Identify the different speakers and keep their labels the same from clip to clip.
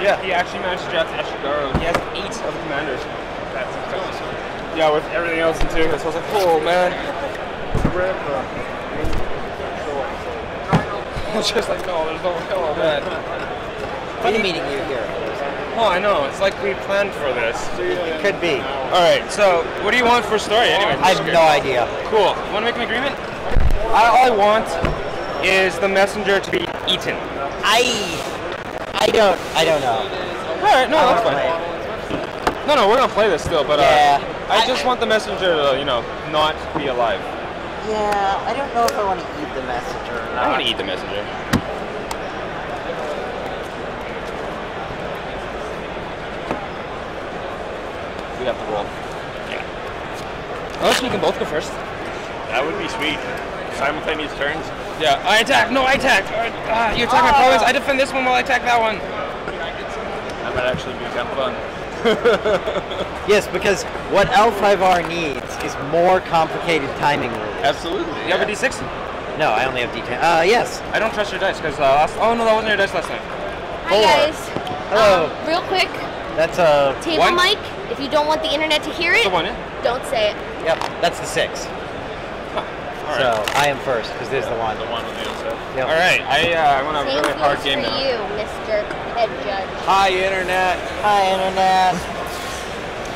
Speaker 1: Yeah.
Speaker 2: He actually managed to draft Ashigaru. He has eight of the commanders. That's incredible. Yeah, with everything else into it. So I was like, oh man. Just like, no, there's no hell, oh, man.
Speaker 1: Funny meeting you here.
Speaker 2: Oh, I know. It's like we planned for this.
Speaker 1: It could be.
Speaker 2: All right. So, what do you want for a story anyway?
Speaker 1: I have no idea.
Speaker 2: Cool. You Want to make an agreement? I, all I want is the messenger to be eaten.
Speaker 1: I I don't I don't know.
Speaker 2: All right. No,
Speaker 1: I
Speaker 2: that's fine. No, no, we're gonna play this still, but uh,
Speaker 1: Yeah.
Speaker 2: I just want the messenger to, you know, not be alive.
Speaker 1: Yeah, I don't know if I want to eat the messenger or not.
Speaker 2: I want to eat the messenger. We have to roll. Yeah. Unless we can both go first.
Speaker 3: That would be sweet. Simultaneous turns.
Speaker 2: Yeah. I attack. No, I attack. Uh, you attack my province. I defend this one while I attack that one.
Speaker 3: That might actually be kind of fun.
Speaker 1: Yes, because what L5R needs is more complicated timing rules.
Speaker 3: Absolutely.
Speaker 2: You have a D6?
Speaker 1: No, I only have D10. Uh, yes.
Speaker 2: I don't trust your dice because uh, last. Oh no, that wasn't your dice last time.
Speaker 4: Hi
Speaker 1: Four.
Speaker 4: guys.
Speaker 1: Hello.
Speaker 4: Um, real quick,
Speaker 1: That's a.
Speaker 4: table
Speaker 2: One.
Speaker 4: mic. If you don't want the internet to hear it,
Speaker 2: the one. Yeah.
Speaker 4: don't say it.
Speaker 1: Yep, that's the six.
Speaker 2: All right.
Speaker 1: So I am first because there's the one.
Speaker 3: The one on the other side.
Speaker 1: Yep.
Speaker 2: All right. I uh, I want a
Speaker 4: Same
Speaker 2: really hard
Speaker 4: goes
Speaker 2: game
Speaker 4: for
Speaker 2: now.
Speaker 4: you, Mr. Head Judge.
Speaker 2: Hi, internet.
Speaker 1: Hi, internet.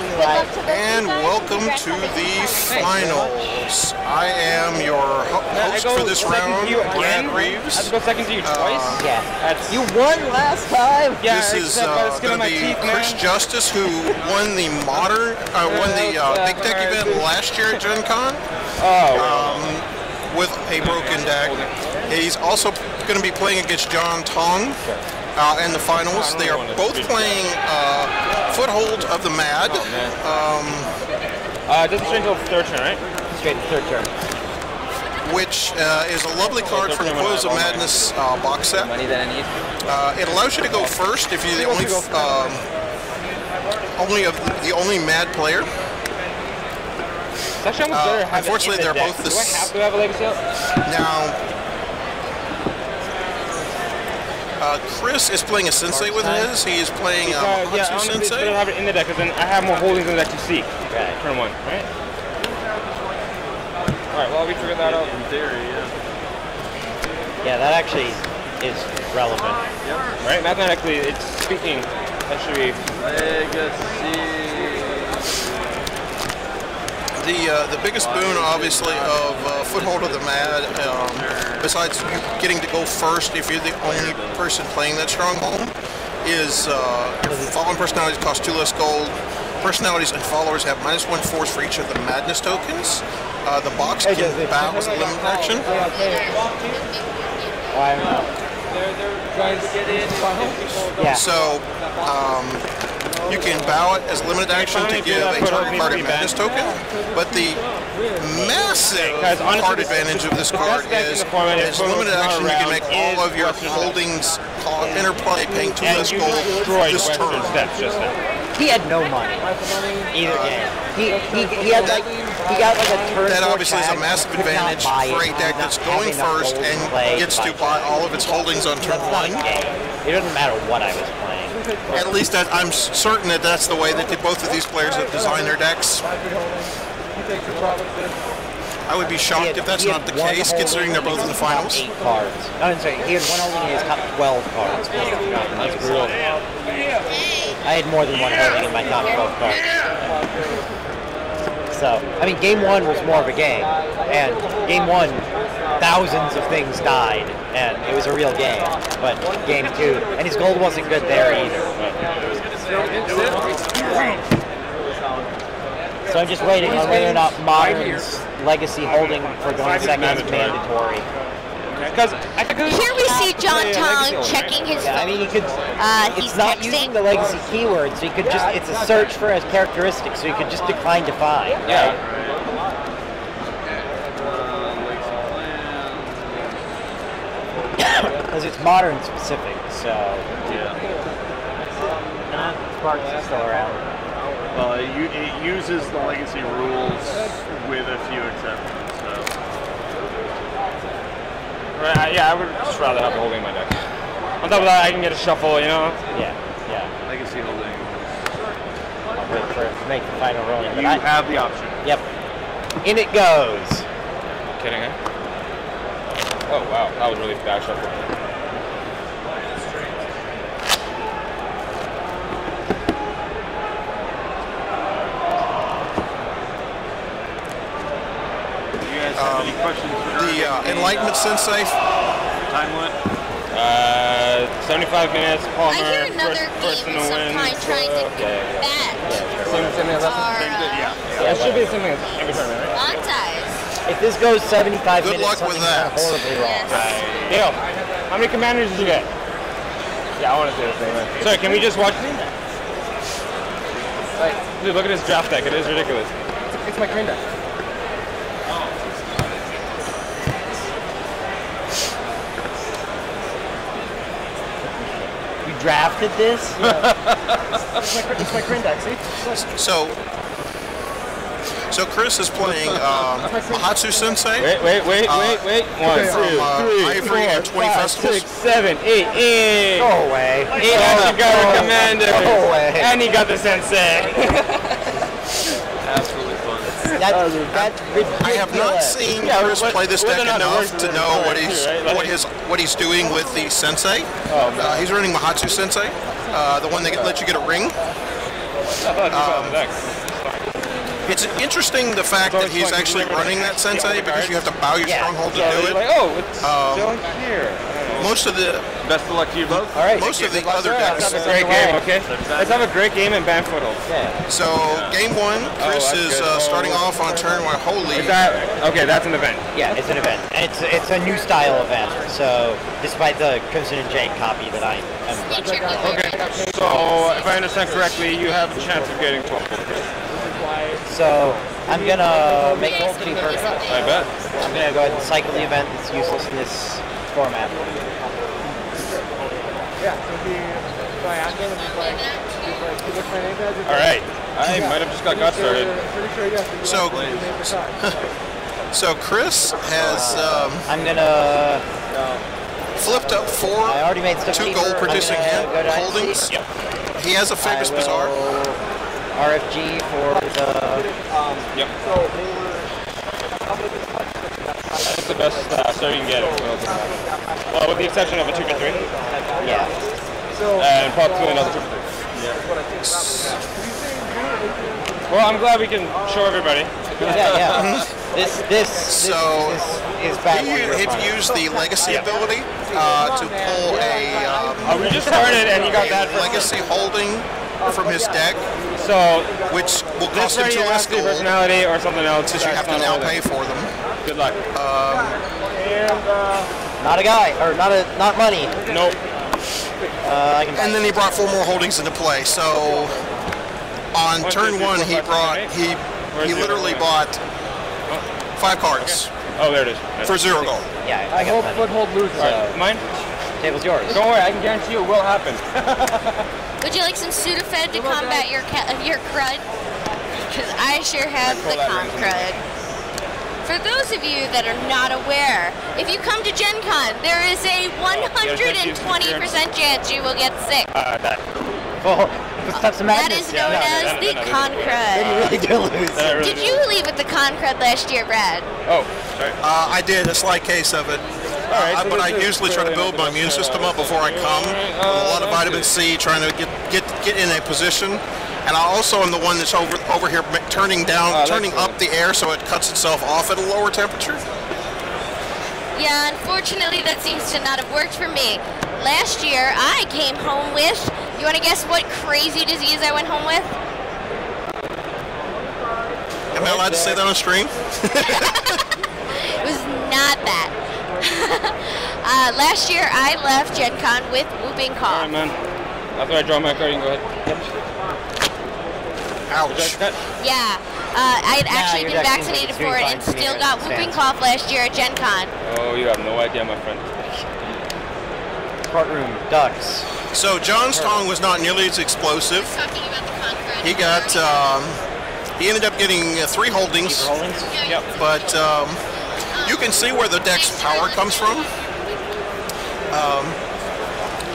Speaker 4: Good luck to those
Speaker 5: And welcome to
Speaker 4: the
Speaker 5: the finals. I am your ho- host for this round,
Speaker 2: to you
Speaker 5: Brad
Speaker 2: again? I have
Speaker 5: Reeves.
Speaker 2: to go second to you
Speaker 5: Uh.
Speaker 1: Yeah.
Speaker 2: That's
Speaker 1: You won last time.
Speaker 2: yeah.
Speaker 5: This is
Speaker 2: the
Speaker 5: uh, going to be
Speaker 2: teeth,
Speaker 5: Chris
Speaker 2: man.
Speaker 5: Justice, who won the modern, uh, won the uh, Big Deck event last year at Gen Con
Speaker 2: Oh.
Speaker 5: with a broken deck. He's also going to be playing against John Tong uh, in the finals. They are both playing uh, Foothold of the Mad.
Speaker 2: Uh, it doesn't change until third turn, right?
Speaker 1: Straight to third turn.
Speaker 5: which uh, is a lovely card from the Coils of Madness uh, box set.
Speaker 2: Money that I need.
Speaker 5: Uh, it allows you to go first if you're the only um, only of the only mad player.
Speaker 2: Actually
Speaker 5: Uh,
Speaker 2: better to have it
Speaker 5: unfortunately, they're
Speaker 2: deck.
Speaker 5: both the
Speaker 2: Do I
Speaker 5: s-
Speaker 2: have to have a legacy out?
Speaker 5: Now, uh, Chris is playing a sensei with his. He is playing um,
Speaker 2: Uh, yeah,
Speaker 5: Hatsu
Speaker 2: honestly, it's better
Speaker 5: Sensei.
Speaker 2: to have it in the deck because then I have more holdings in the deck to see.
Speaker 1: Right.
Speaker 2: Turn one, right? All right. Well, we figured that out.
Speaker 3: In theory, yeah.
Speaker 1: Yeah, that actually is relevant. Yep.
Speaker 2: Right? Mathematically, it's speaking. That should be.
Speaker 3: Legacy.
Speaker 5: The uh, the biggest boon, obviously, of uh, Foothold of the Mad, um, besides you getting to go first if you're the only person playing that stronghold, is uh, your fallen personalities cost two less gold. Personalities and followers have minus one force for each of the Madness tokens. Uh, the box can bow as a limit action.
Speaker 1: Why not? Yeah.
Speaker 5: So um, you can bow it as limited action to give a target card a madness token, but the massive
Speaker 2: Guys, honestly,
Speaker 5: card advantage of this card
Speaker 2: best deck in
Speaker 5: is
Speaker 2: the
Speaker 5: as limited action you can make all of your
Speaker 2: Western
Speaker 5: holdings uh, call interplay paying two
Speaker 2: And
Speaker 5: less gold
Speaker 2: destroyed
Speaker 5: this
Speaker 2: Western
Speaker 5: turn.
Speaker 2: Steps just then.
Speaker 1: He had no money either uh, game. He, he, he had like he got like a turn.
Speaker 5: That obviously is a massive advantage for
Speaker 1: it,
Speaker 5: a deck that's going first and gets to buy all of its holdings on turn one.
Speaker 1: It doesn't matter what I was playing.
Speaker 5: At least that, I'm certain that that's the way that the, both of these players have designed their decks. I would be shocked
Speaker 1: had-
Speaker 5: if that's not the case, considering they're both in the finals.
Speaker 1: Eight cards. No, I'm sorry. He had one holding in his top 12 cards.
Speaker 2: That's brutal.
Speaker 1: I had more than one holding in my top 12 cards. So, I mean, game one was more of a game. And game one, thousands of things died. And it was a real game. But game two, and his gold wasn't good there either. So I'm just waiting on whether or not Modern's legacy holding for going second is mandatory.
Speaker 2: Because
Speaker 4: Here we see John Tong checking his
Speaker 1: Yeah, I mean,
Speaker 4: phone.
Speaker 1: you could.
Speaker 4: Uh, he's
Speaker 1: it's not
Speaker 4: texting.
Speaker 1: using the legacy keyword, so you could just. It's a search for a characteristic, so you could just decline to find.
Speaker 2: Yeah.
Speaker 1: Because it's modern specific, so.
Speaker 3: Yeah.
Speaker 1: Sparks is still around.
Speaker 3: Well, it, it uses the legacy rules with a few exceptions. So
Speaker 2: Right. Yeah, I would just rather have a holding in my deck. On top of that, I can get a shuffle, you know?
Speaker 1: Yeah, yeah.
Speaker 3: Legacy holding.
Speaker 1: I'll wait for it to make the final rolling.
Speaker 3: You
Speaker 1: I-
Speaker 3: have the option.
Speaker 1: Yep. In it goes.
Speaker 2: Kidding, eh? Oh, wow. That was really bad shuffle.
Speaker 3: Do you guys have any questions?
Speaker 5: The uh, Enlightenment Sensei.
Speaker 3: time limit.
Speaker 2: Uh, 75 minutes, Palmer.
Speaker 4: I hear another
Speaker 2: first, first in
Speaker 4: game
Speaker 2: the win.
Speaker 4: sometime trying to
Speaker 2: Okay, yeah.
Speaker 4: bat
Speaker 2: Same, same thing as last
Speaker 4: our
Speaker 2: time?
Speaker 4: uh,
Speaker 2: Yeah, it should be the same thing as every tournament, right?
Speaker 4: Montage.
Speaker 1: If this goes 75
Speaker 5: Good
Speaker 1: minutes,
Speaker 5: luck with
Speaker 1: something's
Speaker 5: that.
Speaker 1: horribly wrong.
Speaker 4: Yes.
Speaker 2: Dale, how many commanders did you get? Yeah, I want to see this thing, man. Sorry, can we just watch? Like, dude, look at this draft deck. It is ridiculous. It's, it's my crane deck.
Speaker 1: Drafted this?
Speaker 2: It's my, cr- it's my crane deck, see?
Speaker 5: So, so Chris is playing um, Mahatsu Sensei.
Speaker 2: Wait, wait, wait,
Speaker 5: Uh,
Speaker 2: wait, wait. One,
Speaker 5: okay,
Speaker 2: two,
Speaker 5: from, uh,
Speaker 2: three,
Speaker 5: Ivory
Speaker 2: four,
Speaker 5: and 20
Speaker 2: five,
Speaker 5: festivals?
Speaker 2: six, seven, eight, eight.
Speaker 1: Go away.
Speaker 2: Eight Ashikaga commanders.
Speaker 1: Go away.
Speaker 2: And he got the sensei.
Speaker 3: That's really fun.
Speaker 1: That's, that's ridiculous.
Speaker 5: I have not seen
Speaker 2: Yeah,
Speaker 5: Chris play this
Speaker 2: whether
Speaker 5: deck
Speaker 2: or not it
Speaker 5: enough to know what he's
Speaker 2: too, right? Like-
Speaker 5: what his what he's doing with the Sensei.
Speaker 2: Oh,
Speaker 5: Uh, he's running Mahatsu Sensei, uh, the one that lets you get a ring.
Speaker 2: Um,
Speaker 5: It's interesting the fact that he's actually running that Sensei because you have to bow your stronghold to do it.
Speaker 2: oh, it's
Speaker 5: Um,
Speaker 2: here.
Speaker 5: Most of the
Speaker 3: Best of luck to you both.
Speaker 1: All right.
Speaker 5: most of the other
Speaker 2: Let's
Speaker 5: decks.
Speaker 2: have a great game, okay? Let's have a great game in Band
Speaker 1: Yeah.
Speaker 5: So game one, Chris
Speaker 2: that's
Speaker 5: is uh, starting
Speaker 2: Oh.
Speaker 5: off on turn one. Holy!
Speaker 2: Is that okay? That's an event.
Speaker 1: Yeah, it's an event. And it's it's a new style event. So despite the Crimson and Jake copy that I am
Speaker 4: Feature
Speaker 2: Okay. So if I understand correctly, you have a chance of getting 12.
Speaker 1: So I'm gonna make Gold Keeper.
Speaker 2: I bet.
Speaker 1: I'm gonna go ahead and cycle the event. It's useless in this format.
Speaker 2: All right. I might have just got got started.
Speaker 5: So so Chris has um,
Speaker 1: I'm gonna.
Speaker 5: flipped up four
Speaker 1: I already made
Speaker 5: two gold producing hand holdings. He has a famous
Speaker 1: I
Speaker 5: bazaar.
Speaker 1: RFG for the.
Speaker 2: Yep. That's the best uh, start you can get. Well, with the exception of a two for three,
Speaker 1: Yeah.
Speaker 2: and possibly another two for three. Yeah. Well, I'm glad we can show everybody.
Speaker 1: Yeah, yeah. This this this,
Speaker 5: So,
Speaker 1: this is bad.
Speaker 5: He,
Speaker 1: one.
Speaker 5: he used the legacy ability uh, to pull a um,
Speaker 2: Uh, we just started, and you got that for
Speaker 5: legacy holding from his deck,
Speaker 2: So
Speaker 5: which will
Speaker 2: this
Speaker 5: cost him
Speaker 2: right
Speaker 5: two less
Speaker 2: be
Speaker 5: gold,
Speaker 2: personality or something else.
Speaker 5: since you have to now pay for them.
Speaker 2: Good luck.
Speaker 1: Not a guy, or not a not money.
Speaker 2: Nope.
Speaker 1: Uh, I can.
Speaker 5: And then he brought four more holdings into play. So on
Speaker 2: One,
Speaker 5: turn
Speaker 2: two, three,
Speaker 5: one,
Speaker 2: four,
Speaker 5: he
Speaker 2: five,
Speaker 5: brought
Speaker 2: six,
Speaker 5: he
Speaker 2: Where's
Speaker 5: he literally
Speaker 2: other
Speaker 5: bought five cards
Speaker 2: Oh, there it is.
Speaker 5: for zero gold.
Speaker 1: yeah, I got money.
Speaker 2: foothold loses. All right, mine.
Speaker 1: Table's yours.
Speaker 2: Don't worry, I can guarantee you it will happen.
Speaker 4: Would you like some Sudafed to combat your ca- your crud? Because I sure have the
Speaker 2: that
Speaker 4: com
Speaker 2: ring
Speaker 4: crud. For those of you that are not aware, if you come to Gen Con, there is a 120% chance you will get sick.
Speaker 2: Uh, that.
Speaker 1: Oh, Steps of
Speaker 4: That
Speaker 1: Madness.
Speaker 4: is known
Speaker 2: no, no,
Speaker 4: as
Speaker 2: no,
Speaker 4: the
Speaker 2: no, no,
Speaker 4: con
Speaker 2: no.
Speaker 4: crud.
Speaker 1: Really do lose.
Speaker 2: that really
Speaker 4: Did you leave with the Concrud last year, Brad?
Speaker 2: Oh, sorry.
Speaker 5: Uh, I did a slight case of it.
Speaker 2: right,
Speaker 5: Uh,
Speaker 2: so
Speaker 5: but I usually try to build my
Speaker 2: not the
Speaker 5: immune system up before I come.
Speaker 2: Alright,
Speaker 5: a lot of vitamin C, trying to get get get in a position. And I also am the one that's over over here turning down,
Speaker 2: Oh,
Speaker 5: turning up the air so it cuts itself off at a lower temperature.
Speaker 4: Yeah, unfortunately, that seems to not have worked for me. Last year, I came home with. You want to guess what crazy disease I went home with?
Speaker 5: Am I allowed to say that on stream?
Speaker 4: It was not that. uh, last year, I left Gen Con with whooping cough.
Speaker 2: right, man. After I draw my card, you can go ahead.
Speaker 5: Ouch.
Speaker 4: Yeah, uh, I had actually
Speaker 1: your
Speaker 4: been
Speaker 1: deck seems like
Speaker 4: vaccinated for it and still got whooping cough last year at Gen Con.
Speaker 2: Oh, you have no idea, my friend.
Speaker 1: Courtroom ducks.
Speaker 5: So John's tongue was not nearly as explosive.
Speaker 4: Talking about the con crud.
Speaker 5: He got um, he ended up getting uh, three holdings,
Speaker 1: holdings.
Speaker 2: Yep.
Speaker 5: but um, you can see where the deck's power comes from. Um,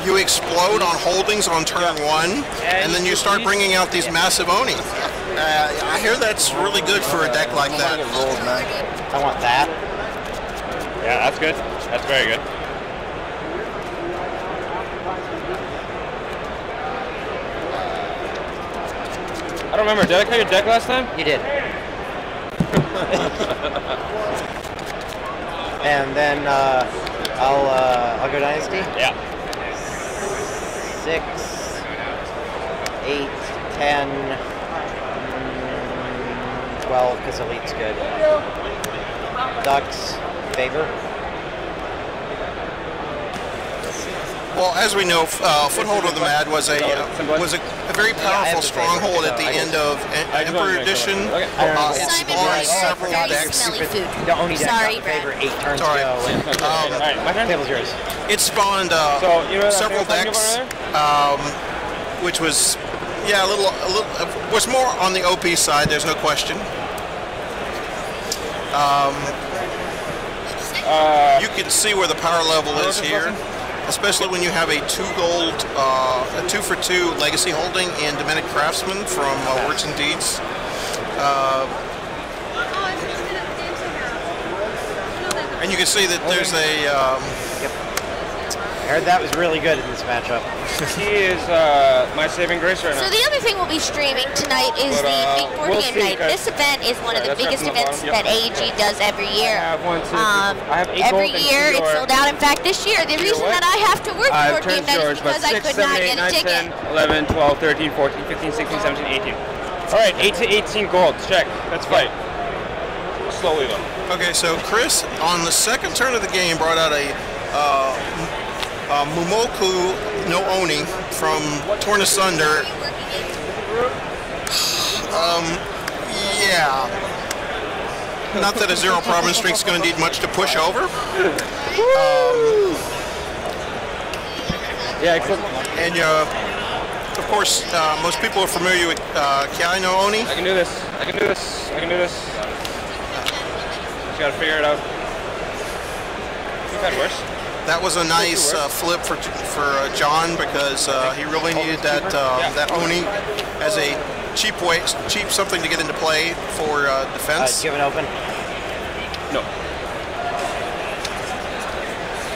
Speaker 5: you explode on holdings on turn one, and then you start bringing out these massive Oni. Uh, I hear that's really good for a deck like that.
Speaker 1: I want that.
Speaker 2: Yeah, that's good. That's very good. I don't remember. Did I cut your deck last time?
Speaker 1: You did. and then uh, I'll uh, I'll go dynasty.
Speaker 2: Yeah.
Speaker 1: Six, eight, ten, mm. Because elite's good. Ducks, favor.
Speaker 5: Well, as we know, uh, Foothold of the Mad was a uh, was a, a very powerful
Speaker 1: have
Speaker 5: stronghold at the
Speaker 1: I
Speaker 5: end of
Speaker 2: I
Speaker 5: En-
Speaker 2: just wanted
Speaker 5: Emperor Edition.
Speaker 2: Okay.
Speaker 5: Uh, it
Speaker 4: Simon
Speaker 5: spawned
Speaker 4: Brady,
Speaker 5: several
Speaker 4: very
Speaker 5: decks.
Speaker 4: smelly food.
Speaker 1: The only deck
Speaker 4: Sorry, Brad.
Speaker 1: favor eight turns
Speaker 5: Sorry.
Speaker 1: go. And
Speaker 2: All right, my turn.
Speaker 1: table's yours.
Speaker 5: It spawned uh,
Speaker 2: So, you know
Speaker 5: several
Speaker 2: thing I'm talking
Speaker 5: decks, um, which was yeah a little a little uh, was more on the OP side. There's no question. Um,
Speaker 2: Uh,
Speaker 5: you can see where the power level is here, especially when you have a two gold, uh, a two for two legacy holding in Dominic Craftsman from uh, Words and Deeds. Uh, and you can see that there's a um,
Speaker 1: heard that was really good in this matchup.
Speaker 2: he is uh, my saving grace right now.
Speaker 4: So the other thing we'll be streaming tonight is
Speaker 2: But,
Speaker 4: the
Speaker 2: uh,
Speaker 4: Big Board
Speaker 2: we'll
Speaker 4: Game
Speaker 2: see,
Speaker 4: Night. This event is one of the biggest
Speaker 2: right
Speaker 4: events
Speaker 2: bottom,
Speaker 4: that
Speaker 2: yep.
Speaker 4: AEG does every year.
Speaker 2: I have one, two,
Speaker 4: Um,
Speaker 2: three. I have eight
Speaker 4: every year it's sold out. In fact, this year the reason that I have to work
Speaker 2: Uh,
Speaker 4: Board Game Night is
Speaker 2: yours, but
Speaker 4: because I
Speaker 2: 6,
Speaker 4: could
Speaker 2: 7,
Speaker 4: not
Speaker 2: 8,
Speaker 4: get a
Speaker 2: 9,
Speaker 4: ticket.
Speaker 2: 10, 11, 12, 13, 14, 15, 16, 17, 18. All right, 8 to 18 gold. Check. Let's fight. Slowly though.
Speaker 5: Okay, so Chris, on the second turn of the game, brought out a uh, M- uh, Mumoku no Oni from Torn Asunder. Um, yeah. Not that a zero problem streak is going to need much to push over.
Speaker 2: Yeah, except
Speaker 5: And uh, of course, uh, most people are familiar with uh, Kiai no Oni.
Speaker 2: I can do this. I can do this. I can do this. Just gotta figure it out. We've had worse.
Speaker 5: That was a nice uh, flip for for uh, John because uh, he really needed that um,
Speaker 2: Yeah.
Speaker 5: that Oni as a cheap way, cheap something to get into play for uh, defense.
Speaker 1: give it open.
Speaker 2: No.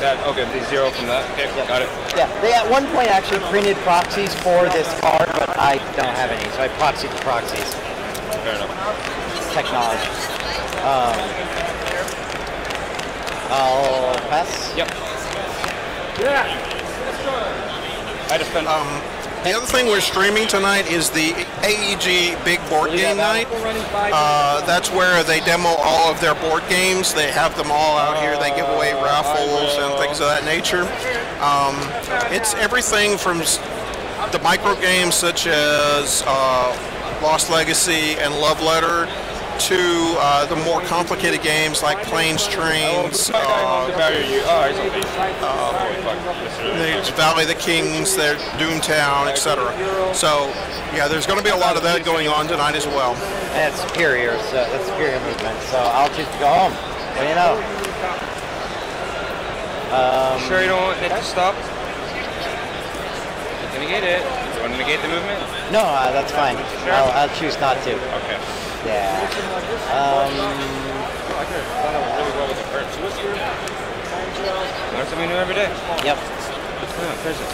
Speaker 2: That okay, the zero from that. Okay, got it.
Speaker 1: Yeah, they at one point actually printed proxies for this card, but I don't have any, so I proxied the proxies.
Speaker 2: Fair enough.
Speaker 1: Technology. Um, I'll pass.
Speaker 2: Yep. Yeah. I just.
Speaker 5: Um, the other thing we're streaming tonight is the AEG Big Board Game Night. Uh, that's where they demo all of their board games. They have them all out here. They give away raffles and things of that nature. Um, it's everything from the micro games such as uh, Lost Legacy and Love Letter to uh, the more complicated games like Planes, Trains,
Speaker 2: My guy
Speaker 5: uh,
Speaker 2: wants to value you. He's on base. Holy fuck. Yes, sir.
Speaker 5: there's Valley of the Kings, there's Doomtown, etc. So, yeah, there's going to be a lot of that going on tonight as well.
Speaker 1: And it's superior, so that's superior movement. So I'll choose to go home. What do you know? Um,
Speaker 2: Sure you don't want it to stop? You can negate it. You want to negate the movement?
Speaker 1: No, uh, that's fine.
Speaker 2: Sure.
Speaker 1: I'll, I'll choose not to.
Speaker 2: Okay.
Speaker 1: Yeah. Um,
Speaker 2: I could have done it really well with the curves. Learn something new every day.
Speaker 1: yep.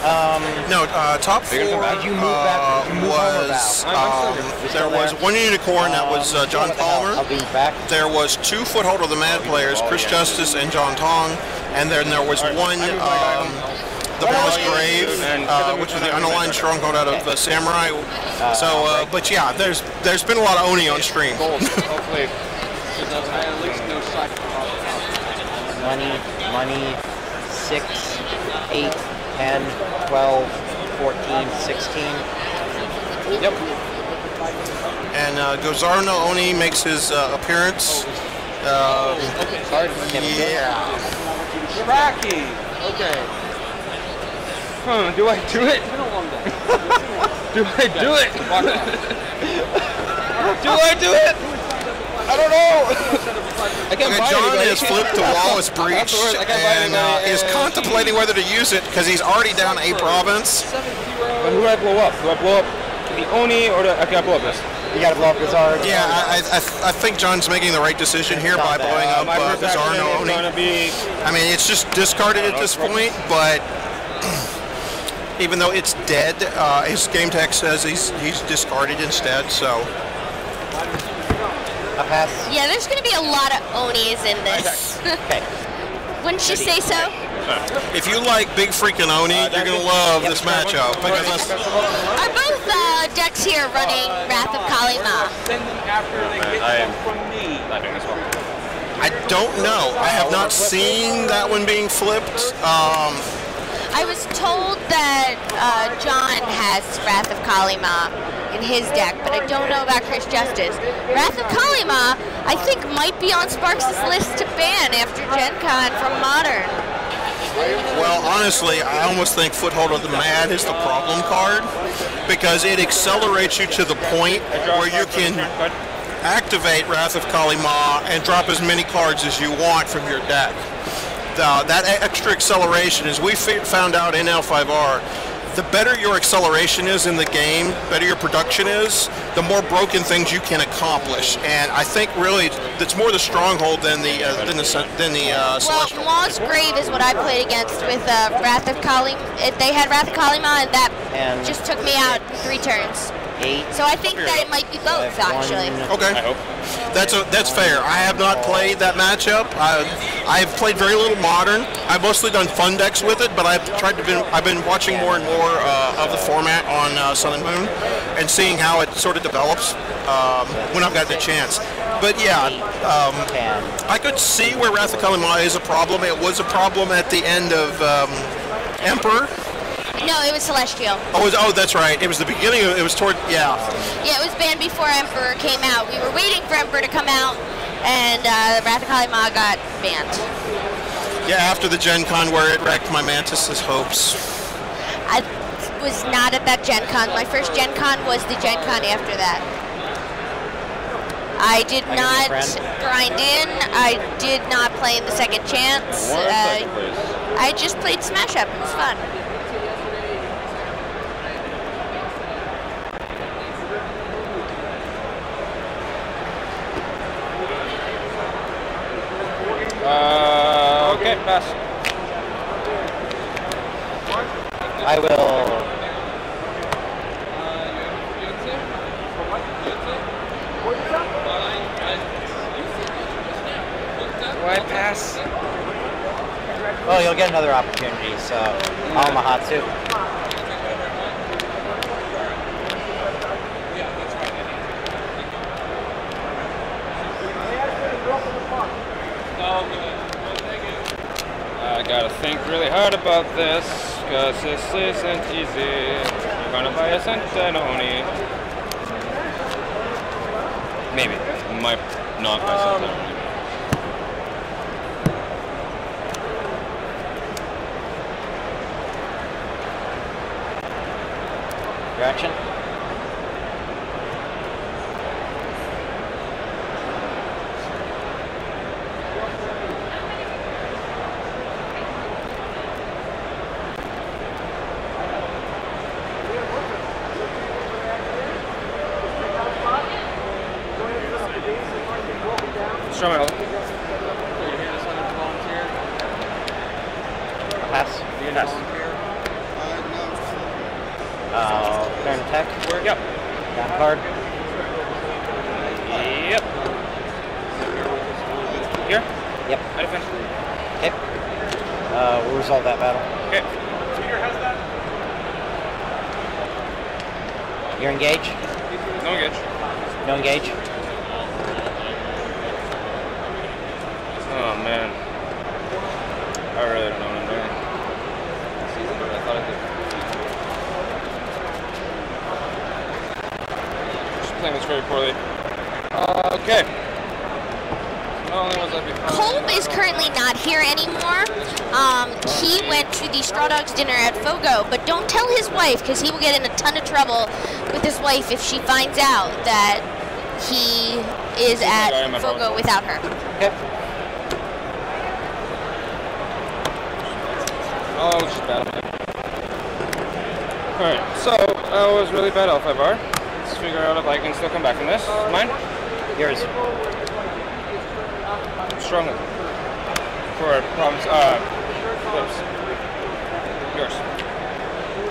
Speaker 1: Um,
Speaker 5: No, uh, top
Speaker 2: You're
Speaker 5: four
Speaker 2: gonna come back?
Speaker 1: Did you move back-
Speaker 5: uh,
Speaker 1: did you move
Speaker 5: was
Speaker 2: back? I'm- I'm still
Speaker 5: um, there was one unicorn that was uh, John
Speaker 1: what the?
Speaker 5: Palmer.
Speaker 1: I'll be back.
Speaker 5: There was two Foothold of the Mad players, Chris Justice and John Tong, and then there was one um, the Boss Grave, uh, which was the unaligned stronghold out of uh, Samurai. So, uh, but yeah, there's there's been a lot of Oni on stream.
Speaker 2: Gold. Hopefully.
Speaker 1: Money, money, 6, 8, 10, 12, 14, 16.
Speaker 2: Yep.
Speaker 5: And uh, Gozar no Oni makes his uh, appearance. Uh, yeah.
Speaker 2: Tracky. Okay. Huh, do I do it? do I do it? do I do it? I don't know. I can't
Speaker 5: Okay,
Speaker 2: buy
Speaker 5: John
Speaker 2: anybody.
Speaker 5: has flipped to Lawless Breach
Speaker 2: Afterwards, I can't buy
Speaker 5: and uh, is contemplating whether to use it because he's already down a province.
Speaker 2: But who do I blow up? Do I blow up the Oni or do I, can I blow up this?
Speaker 1: You gotta blow up Bazaar.
Speaker 5: Yeah, I, I, I think John's making the right decision here by
Speaker 1: Not bad.
Speaker 5: blowing
Speaker 2: Uh,
Speaker 5: up
Speaker 2: my
Speaker 5: uh,
Speaker 2: first
Speaker 5: Bazaar
Speaker 2: action
Speaker 5: no
Speaker 2: is
Speaker 5: Oni.
Speaker 2: be
Speaker 5: I mean, it's just discarded at this point, but even though it's dead, uh, his game tech says he's he's discarded instead. So
Speaker 1: A pass.
Speaker 4: Yeah, there's going to be a lot of Onis in this.
Speaker 1: Okay.
Speaker 4: Wouldn't you say so?
Speaker 5: if you like big freaking Oni, you're gonna love this matchup because
Speaker 4: Are both uh, decks here running Wrath of Kali Ma?
Speaker 2: I am not doing this well.
Speaker 5: I don't know. I have not seen that one being flipped. Um,
Speaker 4: I was told that uh, John has Wrath of Kali Ma in his deck, but I don't know about Chris Justice. Wrath of Kalima, I think, might be on Sparks' list to ban after Gen Con from Modern.
Speaker 5: Well, honestly, I almost think Foothold of the Mad is the problem card because it accelerates you to the point where you can activate Wrath of Kali Ma and drop as many cards as you want from your deck. Uh, that extra acceleration, as we fi- found out in L5R, the better your acceleration is in the game, better your production is, the more broken things you can accomplish. And I think really it's more the stronghold than the uh, than the than the uh,
Speaker 4: Well,
Speaker 5: celestial.
Speaker 4: Maw's Grave is what I played against with uh, Wrath of Kali. If they had Wrath of Kali Ma, and that
Speaker 1: And
Speaker 4: just took me out in three turns.
Speaker 1: Eight.
Speaker 4: So I think that it might be both, actually.
Speaker 5: Okay.
Speaker 2: I hope.
Speaker 5: That's a, that's fair. I have not played that matchup. I, I've played very little modern. I've mostly done fun decks with it, but I've tried to been I've been watching more and more uh, of the format on uh, Sun and Moon, and seeing how it sort of develops um, when I've got the chance. But yeah, um, I could see where Wrath of Kali Ma is a problem. It was a problem at the end of um, Emperor.
Speaker 4: No, it was Celestial.
Speaker 5: Oh, it was, oh, that's right. It was the beginning. Of, it was toward yeah.
Speaker 4: Yeah, it was banned before Emperor came out. We were waiting for Emperor to come out, and uh, Wrath of Kali Ma got banned.
Speaker 5: Yeah, after the Gen Con where it wrecked my Mantis's hopes.
Speaker 4: I was not at that Gen Con. My first Gen Con was the Gen Con after that. I did
Speaker 1: I can be a
Speaker 4: not grind in. I did not play in the second chance.
Speaker 2: One second,
Speaker 4: Uh. I just played Smash Up. It was fun.
Speaker 2: Uh, okay, pass.
Speaker 1: I will.
Speaker 2: Why pass?
Speaker 1: Well, you'll get another opportunity. So, Almahatsu.
Speaker 2: I gotta think really hard about this, cause this isn't easy. You're gonna buy a Sentinoni. Maybe. Might not buy. Um,
Speaker 1: Your action.
Speaker 2: Show me.
Speaker 1: Pass.
Speaker 2: Pass.
Speaker 1: Uh, turn attack.
Speaker 2: Yep.
Speaker 1: Down card.
Speaker 2: Yep. Here?
Speaker 1: Yep.
Speaker 2: I finish.
Speaker 1: Okay. Uh, we'll resolve that battle.
Speaker 2: Okay.
Speaker 1: You're engaged.
Speaker 2: No engage.
Speaker 1: No engage.
Speaker 2: Oh man. I really don't know what I'm doing. I thought I did. Just playing this very poorly. Uh, okay. Not only was I behind.
Speaker 4: Kolb is currently not here anymore. Um, he went to the Straw Dogs dinner at Fogo, but don't tell his wife because he will get in a ton of trouble with his wife if she finds out that he is at
Speaker 2: I am a
Speaker 4: Fogo
Speaker 2: boss.
Speaker 4: without her.
Speaker 1: Okay.
Speaker 2: Oh, it's just bad. Alright, so that was really bad L5R. Let's figure out if I can still come back from this. Mine?
Speaker 1: Yours.
Speaker 2: Strong for problems. Uh, flips. Yours.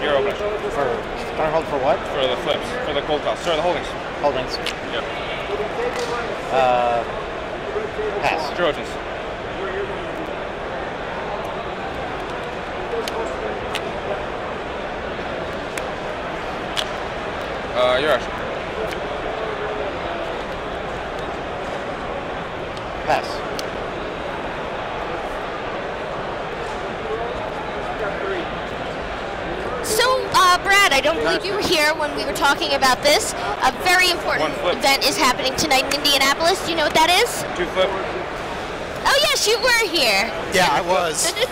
Speaker 2: Your opener.
Speaker 1: For stronghold for what?
Speaker 2: For the flips. For the cold toss. Sorry, the holdings.
Speaker 1: Holdings.
Speaker 2: Yep.
Speaker 1: Uh, pass.
Speaker 2: Trojans. Uh, you're actually.
Speaker 1: Pass.
Speaker 4: So, uh, Brad, I don't believe you were here when we were talking about this. A very important event is happening tonight in Indianapolis. Do you know what that is?
Speaker 2: Two flip.
Speaker 4: Oh, yes, you were here.
Speaker 5: Yeah, I was.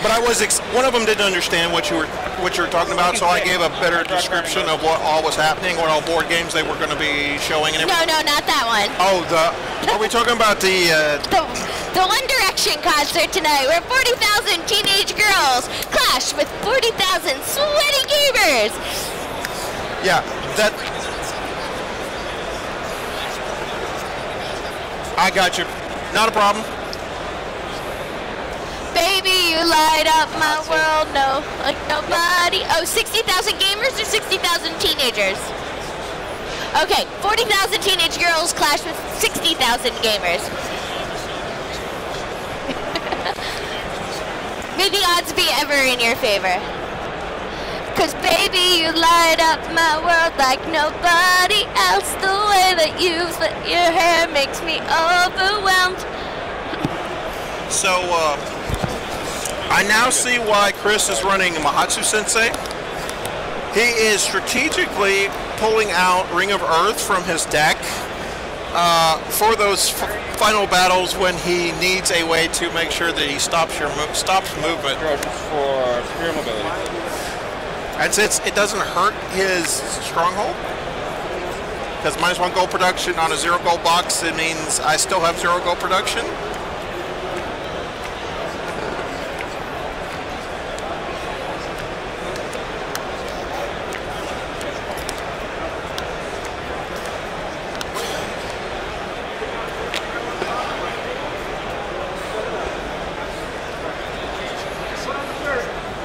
Speaker 5: But I was ex- one of them didn't understand what you were what you're talking about, so I gave a better description of what all was happening, what all board games they were going to be showing, and everything.
Speaker 4: No, no, not that one.
Speaker 5: Oh, the are we talking about the? Uh,
Speaker 4: The, the One Direction concert tonight, where 40,000 teenage girls clash with 40,000 sweaty gamers.
Speaker 5: yeah, that. I got you. Not a problem.
Speaker 4: Baby, you light up my world, no, like nobody. Oh, 60,000 gamers or 60,000 teenagers? Okay, 40,000 teenage girls clash with 60,000 gamers. May the odds be ever in your favor. Cause baby, you light up my world like nobody else. The way that you split your hair makes me overwhelmed.
Speaker 5: So uh, I now see why Chris is running Mahatsu Sensei. He is strategically pulling out Ring of Earth from his deck uh, for those f- final battles when he needs a way to make sure that he stops your mo- stops movement.
Speaker 2: For superior mobility.
Speaker 5: And since it doesn't hurt his stronghold, because minus one gold production on a zero gold box, it means I still have zero gold production.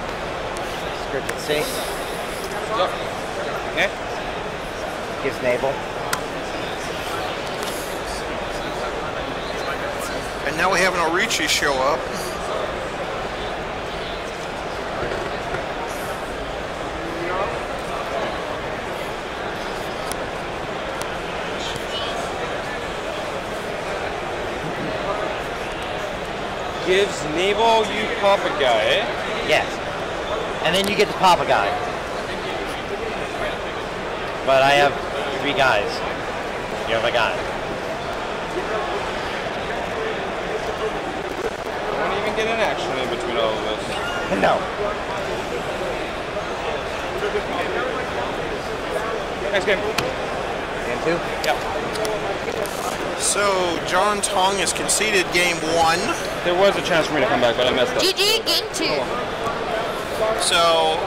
Speaker 1: Scripted C.
Speaker 2: Yep. Okay.
Speaker 1: Gives naval.
Speaker 5: And now we have an Orichi show up.
Speaker 2: Gives naval you pop a guy.
Speaker 1: Yes. And then you get to pop a guy. But I have three guys. You have a guy.
Speaker 2: I won't even get an action in between all of this.
Speaker 1: No.
Speaker 2: Next game.
Speaker 1: Game two?
Speaker 2: Yep.
Speaker 5: So John Tong has conceded game one.
Speaker 2: There was a chance for me to come back, but I messed up.
Speaker 4: GG, game two.
Speaker 5: So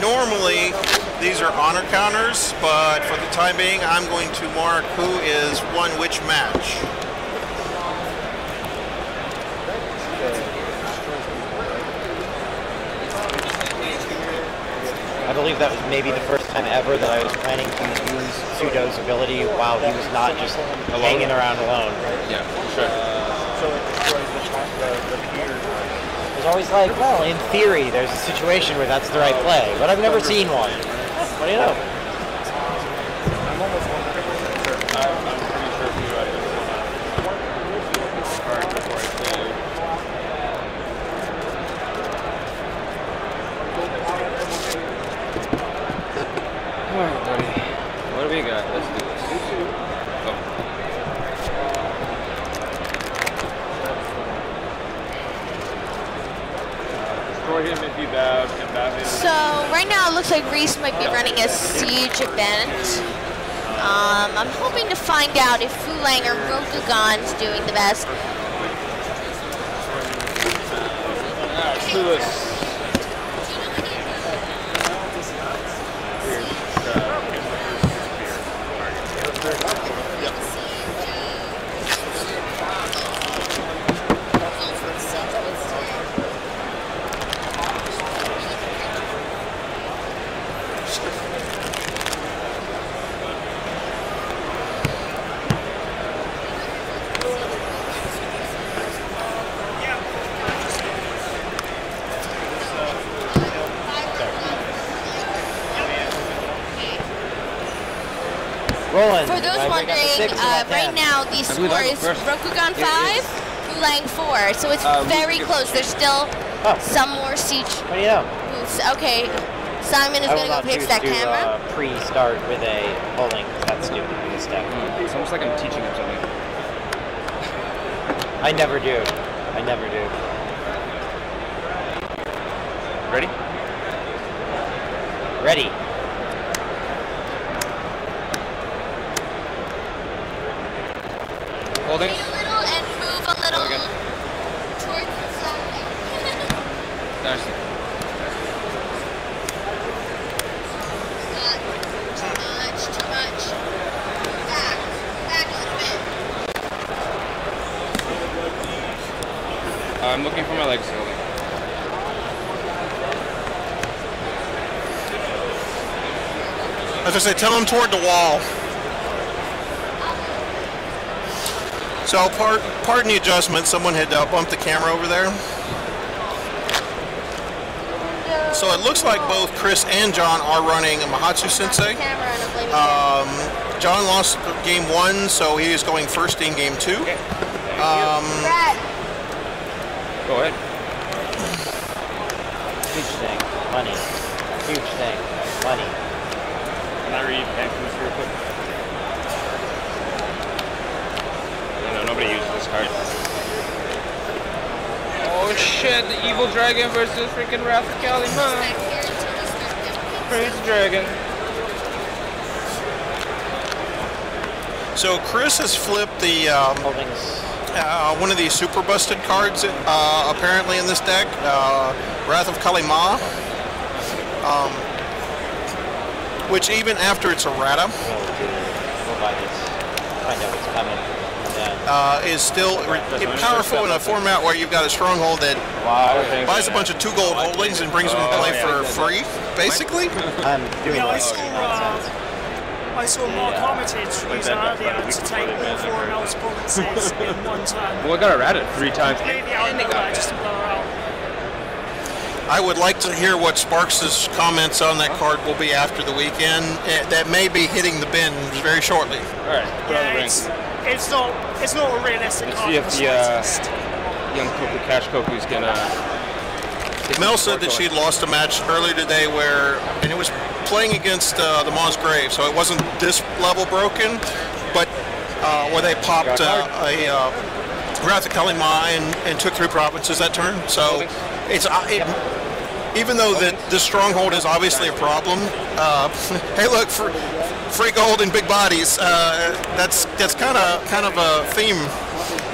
Speaker 5: normally these are honor counters, but for the time being, I'm going to mark who is won which match.
Speaker 1: I believe that was maybe the first time ever that I was planning to use Pseudo's ability while he was not just hanging around alone.
Speaker 2: Yeah, sure.
Speaker 1: It's always like, well, in theory, there's a situation where that's the right play, but I've never seen one. What do you know?
Speaker 2: I'm, I'm pretty sure if you write this Alright, before I say Alright, buddy. What do we got? Let's do this. Oh. Destroy him if he bowed, and bow him.
Speaker 4: So right now it looks like Reese might be running a event. Um, I'm hoping to find out if Fu Leng or Rokugan's doing the best.
Speaker 1: Roland.
Speaker 4: For those
Speaker 1: I got the
Speaker 4: wondering,
Speaker 1: six in
Speaker 4: uh,
Speaker 1: my
Speaker 4: right now the
Speaker 2: believe
Speaker 4: score
Speaker 2: I go
Speaker 4: is. Rokugan 5, Fu Leng 4. So it's
Speaker 2: Uh,
Speaker 4: very close. There's still
Speaker 1: Oh.
Speaker 4: some more siege
Speaker 1: What do you know?
Speaker 4: booths. Okay, Simon is going to go
Speaker 1: not
Speaker 4: pitch that
Speaker 1: to
Speaker 4: camera.
Speaker 1: uh, pre-start with a bowling. That's stupid with this.
Speaker 2: It's almost like I'm teaching him something.
Speaker 1: I never do. I never do.
Speaker 2: Ready?
Speaker 1: Ready.
Speaker 2: Holding.
Speaker 4: Wait a little and move a little
Speaker 2: again.
Speaker 4: towards the side.
Speaker 2: Nice.
Speaker 4: Not too much, too much. Back, back a little bit.
Speaker 2: I'm looking for my legs holding.
Speaker 5: As I say, tell him toward the wall. So, part, pardon the adjustment. Someone had uh, bumped the camera over there. So it looks like both Chris and John are running a Mahatsu Sensei.
Speaker 4: Camera and I'm blaming you.
Speaker 5: Um, John lost game one, so he is going first in game two.
Speaker 4: Brad,
Speaker 2: Go ahead.
Speaker 1: Huge thing. Money. Huge thing. Money.
Speaker 2: Can I read Anthony's real quick? No, no, nobody uses this card. Oh shit, the evil dragon versus freaking Wrath of Kali Ma.
Speaker 4: back here until we start them.
Speaker 2: Praise dragon.
Speaker 5: So Chris has flipped the um, uh, one of these super busted cards uh, apparently in this deck, uh, Wrath of Kali Ma. Um, which even after it's errata,
Speaker 1: Go to go by this. Find out what's coming. Yeah.
Speaker 5: uh, is still re- powerful in a format where you've got a stronghold that
Speaker 2: Wow.
Speaker 5: buys a bunch of two gold holdings and brings them to play for free, basically.
Speaker 1: I'm doing
Speaker 6: Yeah, I saw,
Speaker 1: nonsense.
Speaker 6: uh, I saw Mark Armitage use earlier to take all four Mel's provinces in one turn.
Speaker 2: Well, I got a rat it three times.
Speaker 6: Completely out of nowhere just to blow her out.
Speaker 5: I would like to hear what Sparks' comments on that card will be after the weekend. Eh, That may be hitting the bin very shortly.
Speaker 2: Alright, put on the
Speaker 6: Yeah, it's, it's not it's not a realistic
Speaker 2: Let's see if
Speaker 6: the
Speaker 2: the, uh. Young Koku Cash Koku's gonna.
Speaker 5: Mel said that she'd lost a match earlier today where, and it was playing against uh, the Maw's Grave, so it wasn't this level broken, but uh, where they popped uh, a uh, Wrath of Kali Ma and, and took three provinces that turn. So it's uh, it, even though that this stronghold is obviously a problem. Uh, hey, look for free gold and big bodies. Uh, that's that's kind of kind of a theme,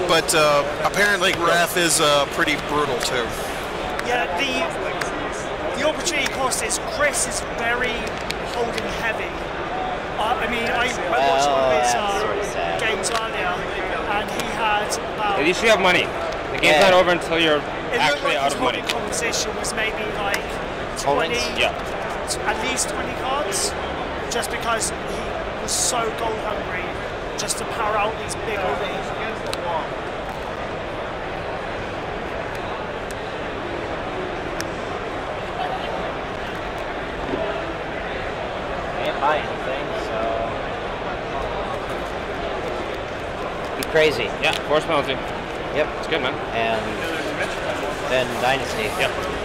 Speaker 5: but uh, apparently Wrath is uh, pretty brutal too.
Speaker 6: Yeah, the the opportunity cost is Chris is very holding heavy. Uh, I mean, I, I watched one of his
Speaker 1: Well, that's sort of
Speaker 6: uh, games earlier, and he had about.
Speaker 2: At least you have money. The game's
Speaker 1: Yeah.
Speaker 2: not over until you're
Speaker 6: It
Speaker 2: actually
Speaker 6: like
Speaker 2: out
Speaker 6: his
Speaker 2: of money.
Speaker 6: holding composition was maybe like 20,
Speaker 2: Yeah.
Speaker 6: at least 20 cards, just because he was so gold hungry just to power out these big holdings.
Speaker 1: Can't buy anything, so. Be crazy.
Speaker 2: Yeah, force penalty.
Speaker 1: Yep.
Speaker 2: It's good, man.
Speaker 1: And then Dynasty.
Speaker 2: Yep.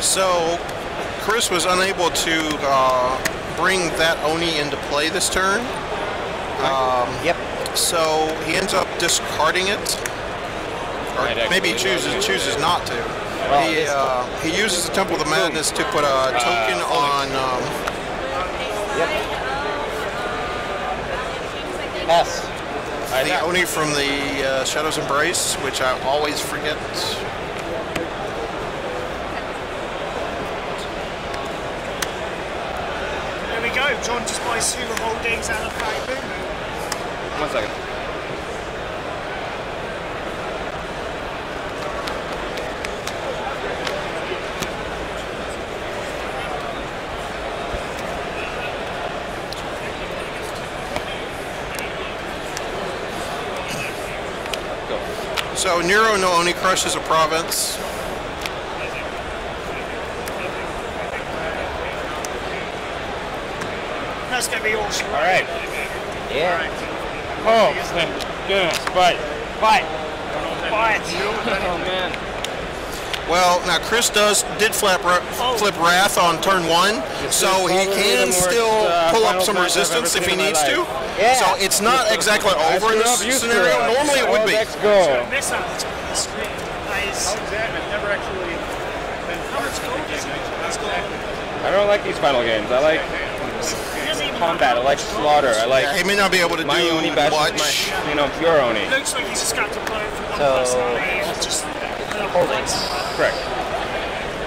Speaker 5: So, Chris was unable to uh, bring that Oni into play this turn. Um,
Speaker 1: Yep.
Speaker 5: so he ends up discarding it, or
Speaker 2: Might
Speaker 5: maybe he chooses
Speaker 2: well
Speaker 5: chooses not to.
Speaker 1: Well,
Speaker 5: He, uh, he uses the Temple of the Madness to put a token on. Um,
Speaker 1: S.
Speaker 5: the Oni from the uh, Shadows Embrace, which I always forget.
Speaker 6: There we go. John just buys two holdings and a flag boom.
Speaker 2: One second.
Speaker 5: So Nero no only crushes a province.
Speaker 6: That's going to be awesome.
Speaker 2: All right.
Speaker 1: Yeah.
Speaker 2: Oh, thank goodness. Fight. Fight. Fight. Oh, man.
Speaker 5: Well, now Chris does did flip ra- flip Wrath on turn one, so he can still
Speaker 2: uh,
Speaker 5: pull up some resistance if he
Speaker 2: seen in my
Speaker 5: needs to.
Speaker 1: Yeah.
Speaker 5: So it's not exactly over in this scenario. Normally it would be.
Speaker 2: Let's go.
Speaker 6: Miss out the top of the screen. That is.
Speaker 3: I've never actually been
Speaker 6: How much gold is it? That's gold.
Speaker 2: I don't like these final games. I like
Speaker 6: He doesn't even
Speaker 2: combat. I like slaughter. I like
Speaker 5: He may not be able to
Speaker 2: my
Speaker 5: do
Speaker 2: Oni bash
Speaker 5: much.
Speaker 2: my, you know, pure Oni.
Speaker 6: Looks like he's just got to play for one
Speaker 1: So-
Speaker 6: personality and just.
Speaker 1: Holdings.
Speaker 2: Correct.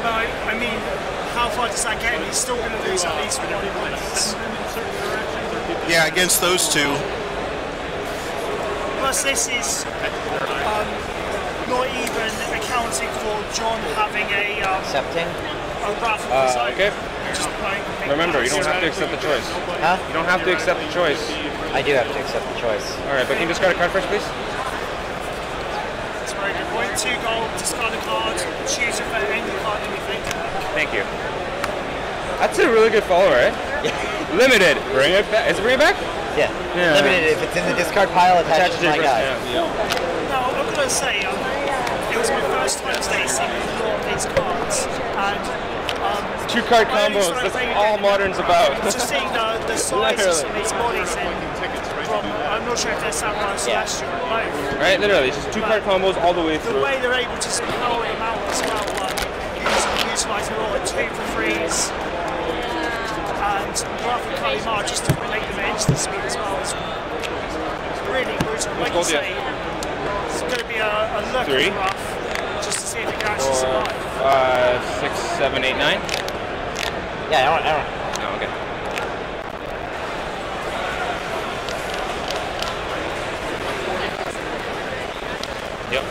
Speaker 6: But I mean, how far does that get him? He's still going to lose at least for every one points.
Speaker 5: Yeah, against those two.
Speaker 6: Plus, this is um, not even accounting for John having a, um,
Speaker 1: Accepting.
Speaker 6: a wrath of
Speaker 2: Uh, okay.
Speaker 6: Just playing the big
Speaker 2: Remember, you don't have to accept the choice.
Speaker 1: Huh?
Speaker 2: You don't have to accept the choice.
Speaker 1: I do have to accept the choice.
Speaker 2: All right, but can you discard a card first, please?
Speaker 6: That's very good point. Two gold, discard a card, choose if any card that you think.
Speaker 2: Thank you. That's a really good follower, eh? Limited. Bring it back. Is it bring it back?
Speaker 1: Yeah.
Speaker 2: Yeah.
Speaker 1: Limited. If it's in the discard pile, attach it to my
Speaker 2: your
Speaker 1: guy.
Speaker 2: first- yeah.
Speaker 6: Now, I'm going to say, um, it was my first time stacing with a these cards, and
Speaker 2: Two card combos.
Speaker 6: started
Speaker 2: That's
Speaker 6: playing
Speaker 2: all modern's about.
Speaker 6: Just seeing the, the sizes of
Speaker 2: Literally.
Speaker 6: these bodies in from, I'm not sure if they're Samurai or
Speaker 1: Yeah.
Speaker 6: Celestial or both.
Speaker 2: Right, literally, it's just two card combos all the way through.
Speaker 6: The way they're able to just power them out as well, like using, utilising a lot of two for threes, and Wrath of Kali Ma just to make them instant speed as well is really brutal. Like you say, it's going to be a, a look
Speaker 2: Three.
Speaker 6: at Wrath just to see if it can actually survive.
Speaker 2: five, six, seven, eight, nine.
Speaker 1: Yeah, I don't, I don't.
Speaker 2: Okay. Yep.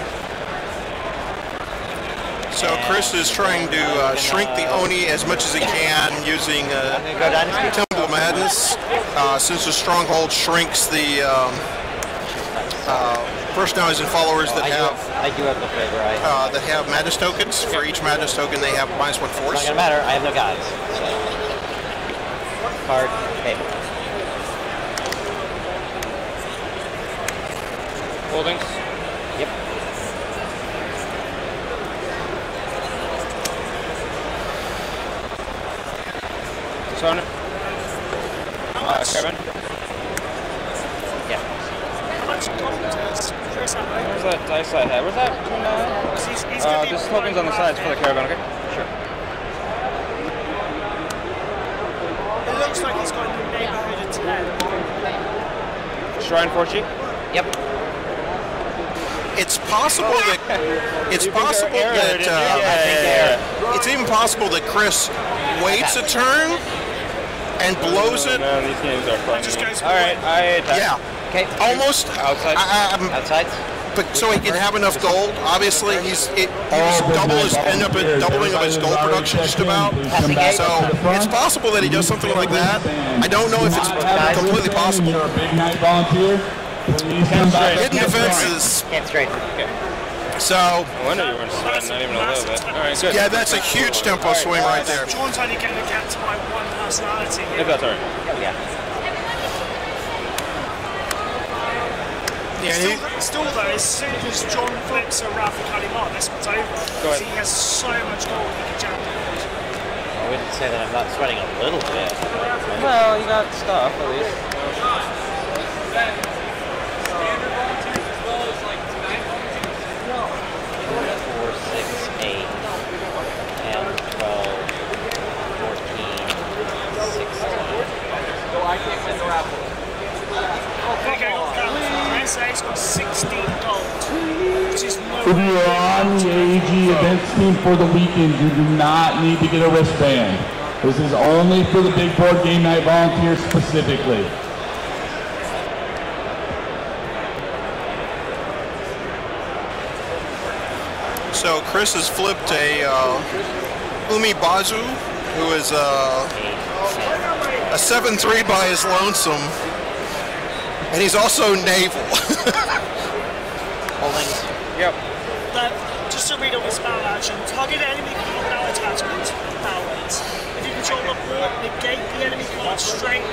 Speaker 5: So Chris is trying to uh, shrink the Oni as much as he can using uh,
Speaker 1: I'm gonna go Dynasty.
Speaker 5: Temple of Madness. Uh, since the Stronghold shrinks the um, uh, personalities and followers that
Speaker 1: I
Speaker 5: have
Speaker 1: have, I do have the favor. I,
Speaker 5: uh, that have Madness tokens. For each Madness token, they have minus one
Speaker 1: it's
Speaker 5: force.
Speaker 1: not gonna matter. I have no guys. So. Card. Hey.
Speaker 2: Holdings.
Speaker 1: Yep.
Speaker 2: Dishonor. Uh, Kevin.
Speaker 1: Yeah.
Speaker 6: How much gold does Chris have?
Speaker 2: Where's that dice I had? Where's that?
Speaker 6: Because he's, he's
Speaker 2: Uh,
Speaker 6: gonna
Speaker 2: there's tokens on the sides for the caravan, okay? Sure.
Speaker 6: It looks like he's got the neighbourhood of 10.
Speaker 2: Shrine for cheap.
Speaker 1: Yep.
Speaker 5: It's possible that it's possible that
Speaker 2: error, didn't you?
Speaker 5: uh,
Speaker 2: yeah, yeah, yeah.
Speaker 5: it's even possible that Chris waits a turn and blows it.
Speaker 2: Man, these games are fun. All right, I attack.
Speaker 5: Yeah,
Speaker 1: Okay.
Speaker 5: almost.
Speaker 2: Outside.
Speaker 5: I, I'm,
Speaker 1: Outsides.
Speaker 5: But so he can have enough gold. Obviously, he's it, he's double his end up at doubling of his gold production just about. So it's possible that he does something like that. I don't know if it's completely possible.
Speaker 7: You're a big night volunteer. Please come back up
Speaker 5: Hidden
Speaker 7: to the
Speaker 5: defenses.
Speaker 1: Can't.
Speaker 5: So
Speaker 2: I wonder you weren't sweating, not even a little bit. All right, good.
Speaker 5: yeah, that's a huge tempo swing right there.
Speaker 6: John's only going to get to my one personality
Speaker 2: If that's all right.
Speaker 1: Oh, yeah.
Speaker 5: Yeah, he,
Speaker 6: Still, still though, as soon as John flips a Wrath of Kali Ma, this one's over.
Speaker 2: Go
Speaker 6: Because he has so much gold he can jam down.
Speaker 1: I wouldn't say that I'm not sweating a little bit.
Speaker 2: Well, you got stuff at least.
Speaker 6: He's 16 gold, which is
Speaker 7: If you are on the AEG events team for the weekend, you do not need to get a wristband. This is only for the big board game night volunteers specifically.
Speaker 5: So Chris has flipped a uh, Umi Bazu, who is uh, a 7-3 by his lonesome, and he's also naval.
Speaker 1: Holdings.
Speaker 2: Yep.
Speaker 6: But just to read on this battle action, target enemy card now attachment balance. If you control the board, negate the enemy card's strength.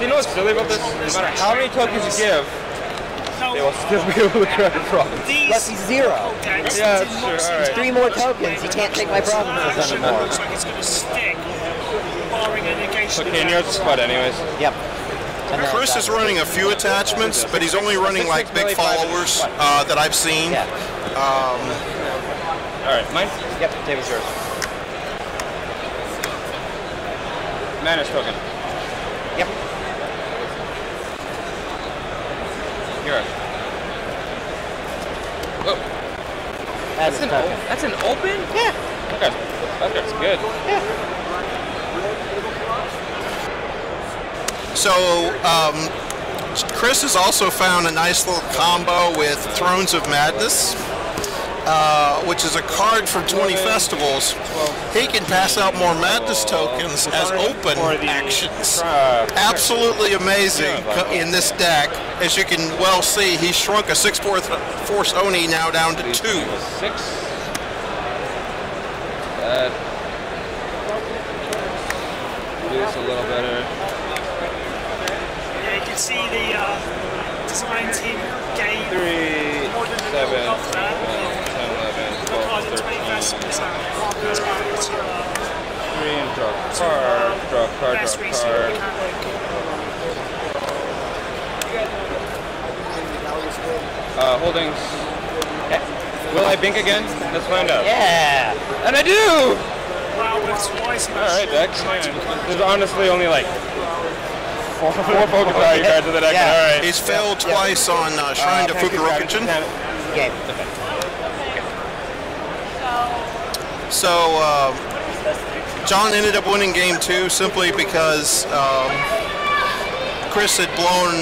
Speaker 2: You know what's silly about this? No matter how many tokens you give,
Speaker 6: No,
Speaker 2: they will still be able to try to draw.
Speaker 6: these
Speaker 1: Lefty zero.
Speaker 6: decks
Speaker 2: Yeah, that's true, alright.
Speaker 1: Three more tokens. You can't take my problem with this
Speaker 6: action
Speaker 1: anymore.
Speaker 6: Looks like it's going to stick, barring a negation.
Speaker 2: Okay, and yours is spud anyways.
Speaker 1: Yep. And
Speaker 5: Chris is running a few attachments, but he's only running like big followers uh, that I've seen.
Speaker 1: Yeah.
Speaker 2: Alright, mine?
Speaker 1: Yep. Table's yours.
Speaker 2: Manus token.
Speaker 1: Yep.
Speaker 2: Yours. Oh,
Speaker 1: That's
Speaker 2: that's
Speaker 1: an
Speaker 2: an, o- that's an open? Yeah. That guy's, that guy's good.
Speaker 5: So um, Chris has also found a nice little combo with Thrones of Madness, uh, which is a card from 20 festivals. He can pass out more Madness tokens as open actions. Absolutely amazing in this deck. As you can well see, he shrunk a 6-4 Force Oni now down to 2.
Speaker 2: Six. Uh, do this a little better.
Speaker 6: Yeah, you can see the uh, design team gain
Speaker 2: Three,
Speaker 6: more than
Speaker 2: seven,
Speaker 6: enough of that.
Speaker 2: 10, 11, 12,
Speaker 6: Card at 20
Speaker 2: 13.
Speaker 6: festivals now. It's back to uh,
Speaker 2: Three and draw card, draw card,
Speaker 6: best
Speaker 2: draw
Speaker 6: recent
Speaker 2: card.
Speaker 6: mechanic.
Speaker 2: Uh, holdings. Will I bink again? Let's find out.
Speaker 1: Yeah.
Speaker 2: And I do!
Speaker 6: Wow, with twice as much.
Speaker 2: Alright, Dex. man. There's honestly only like four, four focus value cards in the deck.
Speaker 1: Yeah.
Speaker 2: Alright.
Speaker 5: He's failed twice on uh, Shrine to Fukurokujin.
Speaker 1: Game.
Speaker 5: So uh, John ended up winning game two simply because um, Chris had blown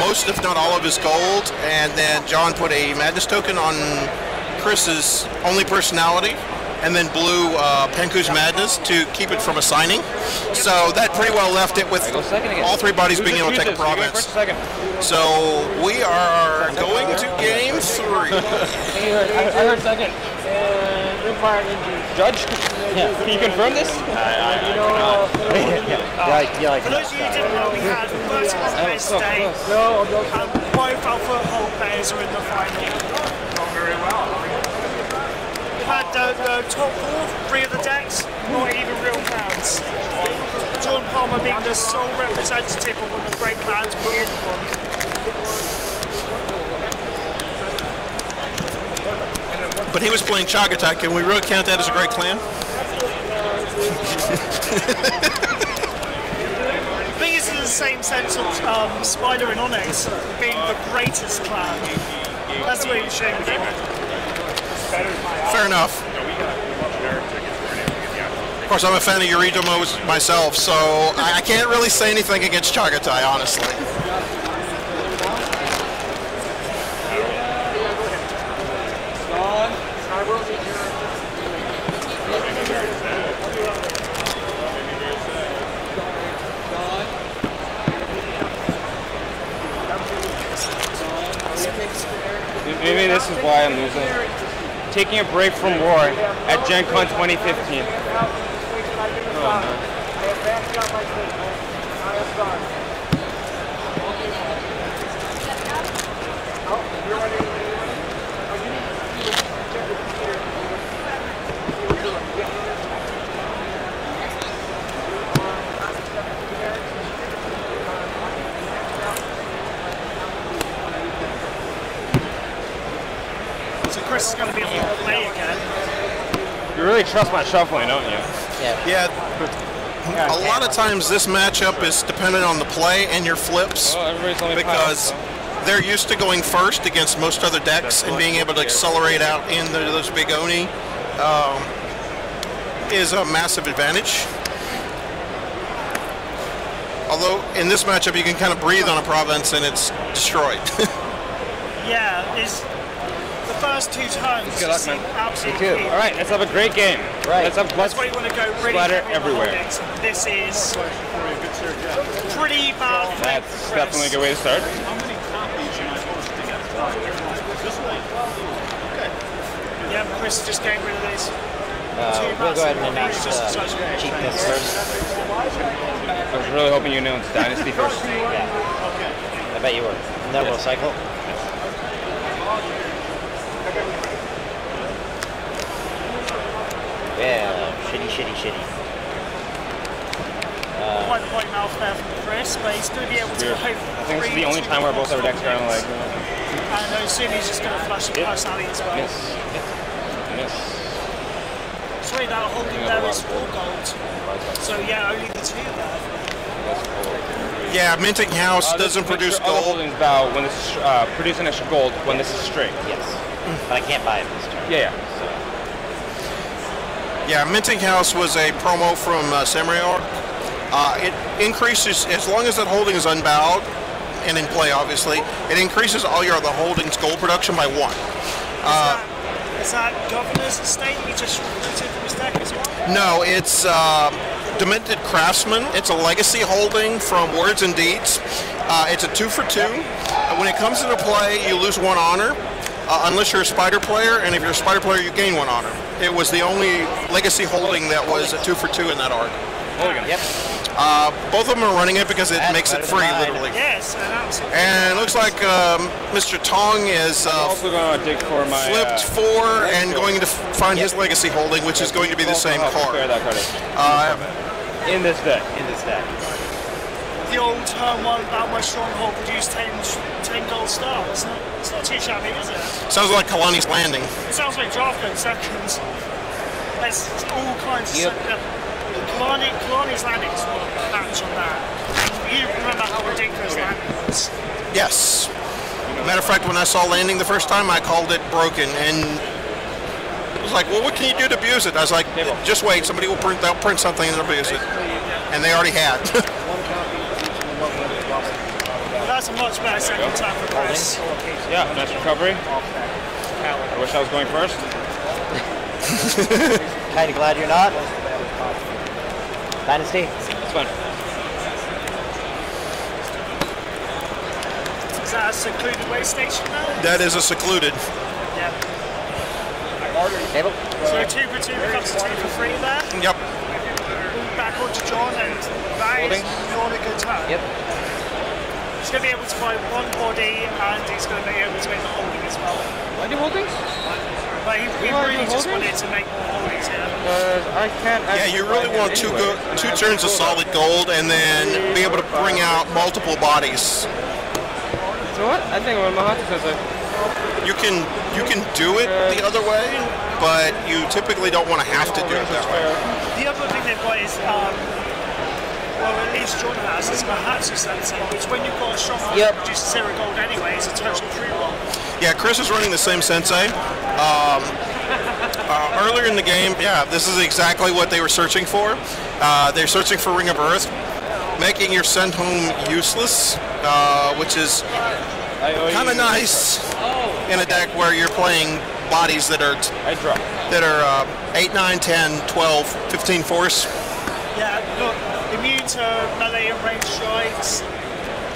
Speaker 5: most, if not all, of his gold, and then John put a madness token on Chris's only personality, and then blew uh, Penku's madness to keep it from assigning. So that pretty well left it with
Speaker 2: Go second again.
Speaker 5: all three bodies being able to take a
Speaker 2: Who's this? You go
Speaker 5: province. So we are going to game three.
Speaker 2: I heard second. Judge? Can you confirm this?
Speaker 1: You like, you like
Speaker 6: For those of you who didn't know, we had vertical
Speaker 2: That was
Speaker 6: players
Speaker 2: so
Speaker 6: today,
Speaker 2: close.
Speaker 6: and both Alpha Hold players are in the final. We've had the, the top four, three of the decks, not even real plans. John Palmer being the sole representative of one of the great plans, Weird
Speaker 5: But he was playing Chagatai. Can we really count that as a great clan?
Speaker 6: I think it's in the same sense of um, Spider and Onyx being the greatest clan. That's the way you should think.
Speaker 5: Fair enough. Of course, I'm a fan of Eurydomos myself, so I I can't really say anything against Chagatai, honestly.
Speaker 2: Maybe this is why I'm losing. Taking a break from war at Gen Con 2015. Oh.
Speaker 6: Chris is going to be able to play again.
Speaker 2: You really trust my shuffling, don't you?
Speaker 1: Yeah.
Speaker 5: Yeah, a lot of times this matchup is dependent on the play and your flips
Speaker 2: Well, everybody's only
Speaker 5: because they're used to going first against most other decks and being able to accelerate out into those big Oni um, is a massive advantage. Although in this matchup you can kind of breathe on a province and it's destroyed.
Speaker 6: Yeah, is the first two turns
Speaker 2: Good luck, man.
Speaker 6: seem absolutely
Speaker 1: too.
Speaker 2: All right, let's have a great game.
Speaker 1: Right.
Speaker 2: Let's have blood
Speaker 6: That's why you want to go really
Speaker 2: splatter
Speaker 6: heavy on the
Speaker 2: everywhere.
Speaker 6: holdings. This is pretty bad flag
Speaker 2: That's
Speaker 6: for Chris.
Speaker 2: definitely a good way to start.
Speaker 6: Yeah, Chris is just getting rid of these.
Speaker 1: Uh, we'll go ahead and announce uh, cheapness first.
Speaker 2: I was really hoping you knew announced Dynasty first. yeah.
Speaker 1: I bet you were. And then we'll cycle. Yeah, shitty, shitty, shitty.
Speaker 6: Quite a white mouth there from Chris, but he's going to be able to
Speaker 2: Weird.
Speaker 6: go
Speaker 2: I think this is the only time where both our decks are kind of like
Speaker 6: And I assume he's just going to flash the
Speaker 2: Yeah.
Speaker 6: personality as well.
Speaker 2: miss, miss.
Speaker 6: Sorry, that holding
Speaker 2: Yeah,
Speaker 6: there
Speaker 2: the
Speaker 6: four gold. So yeah, only the two there.
Speaker 5: yeah, Minting House
Speaker 2: Uh,
Speaker 5: doesn't produce
Speaker 2: your other
Speaker 5: gold.
Speaker 2: holdings bow when this is uh, producing extra gold when this is straight.
Speaker 1: Yes. But I can't buy it this turn.
Speaker 2: Yeah, yeah.
Speaker 5: Yeah, Minting House was a promo from uh, Samurai Arc. Uh, it increases, as long as that holding is unbowed and in play, obviously, it increases all your other holdings gold production by one. Uh,
Speaker 6: Is that Governor's Estate he just recruited from his deck as well?
Speaker 5: No, it's uh, Demented Craftsman. It's a legacy holding from Words and Deeds. Uh, it's a two for two. When it comes into play, you lose one honor. Uh, unless you're a spider player, and if you're a spider player, you gain one honor. It was the only legacy holding that was a two for two in that arc.
Speaker 1: Yep.
Speaker 5: Uh, both of them are running it because it
Speaker 1: That's
Speaker 5: makes it free,
Speaker 1: mine.
Speaker 5: literally.
Speaker 6: Yes, and
Speaker 5: it looks like um, Mr. Tong is uh,
Speaker 2: also going to dig for my.
Speaker 5: flipped
Speaker 2: uh,
Speaker 5: four and going to f- find his legacy holding, which is going to be the same card.
Speaker 2: Card.
Speaker 5: Uh,
Speaker 2: in this deck.
Speaker 1: In this deck.
Speaker 6: The old turn one about my stronghold produced 10, 10 gold stars. It's not, it's not too shabby, is it?
Speaker 5: sounds like Kalani's Landing.
Speaker 6: It sounds like draft code seconds. There's all kinds of
Speaker 1: Yep.
Speaker 6: sec- uh, Kalani, Kalani's landing is not a patch on that. You remember how ridiculous landing was.
Speaker 5: Yes. Matter of fact, when I saw landing the first time, I called it broken, and it was like, "Well, what can you do to abuse it?" I was like, "Just wait. Somebody will print. They'll print something and abuse it." And they already had.
Speaker 6: But that's a much better second time for Chris.
Speaker 2: Yeah, nice recovery. I wish I was going first.
Speaker 1: Kind of glad you're not. Dynasty.
Speaker 2: It's fun.
Speaker 6: Is that a secluded way station now?
Speaker 5: that is a secluded.
Speaker 6: Yeah.
Speaker 1: Table.
Speaker 6: So two for two becomes a two for three there.
Speaker 5: Yep.
Speaker 6: Back on to John and that is not a good turn.
Speaker 1: Yep.
Speaker 6: He's going to be able to buy one body and he's going to be able to make the holding as well.
Speaker 2: Why do holdings?
Speaker 6: But he, he really just
Speaker 2: holding?
Speaker 6: wanted to make more holdings here.
Speaker 2: Uh, I can't.
Speaker 5: Yeah, you really want two
Speaker 2: go-
Speaker 5: go- two turns of solid gold, and then be able to bring out multiple bodies.
Speaker 2: So what? I think when Mahatsu says like,
Speaker 5: You can you can do it the other way, but you typically don't want to have to do it that way.
Speaker 6: The other thing they've got is, um, well, at least John has, is Mahatsu Sensei, which when you've got a strong hold
Speaker 1: Yep.
Speaker 6: that produces zero gold anyway, is a total free roll.
Speaker 5: Yeah, Chris is running the same sensei. Um, uh, earlier in the game, yeah, this is exactly what they were searching for. Uh, they're searching for Ring of Earth, making your send home useless, uh, which is kind of
Speaker 2: you-
Speaker 5: nice in a deck where you're playing bodies that are
Speaker 2: I
Speaker 5: that are uh, 8, 9, 10, 12, 15 force.
Speaker 6: Yeah, look, immune to melee and range strikes.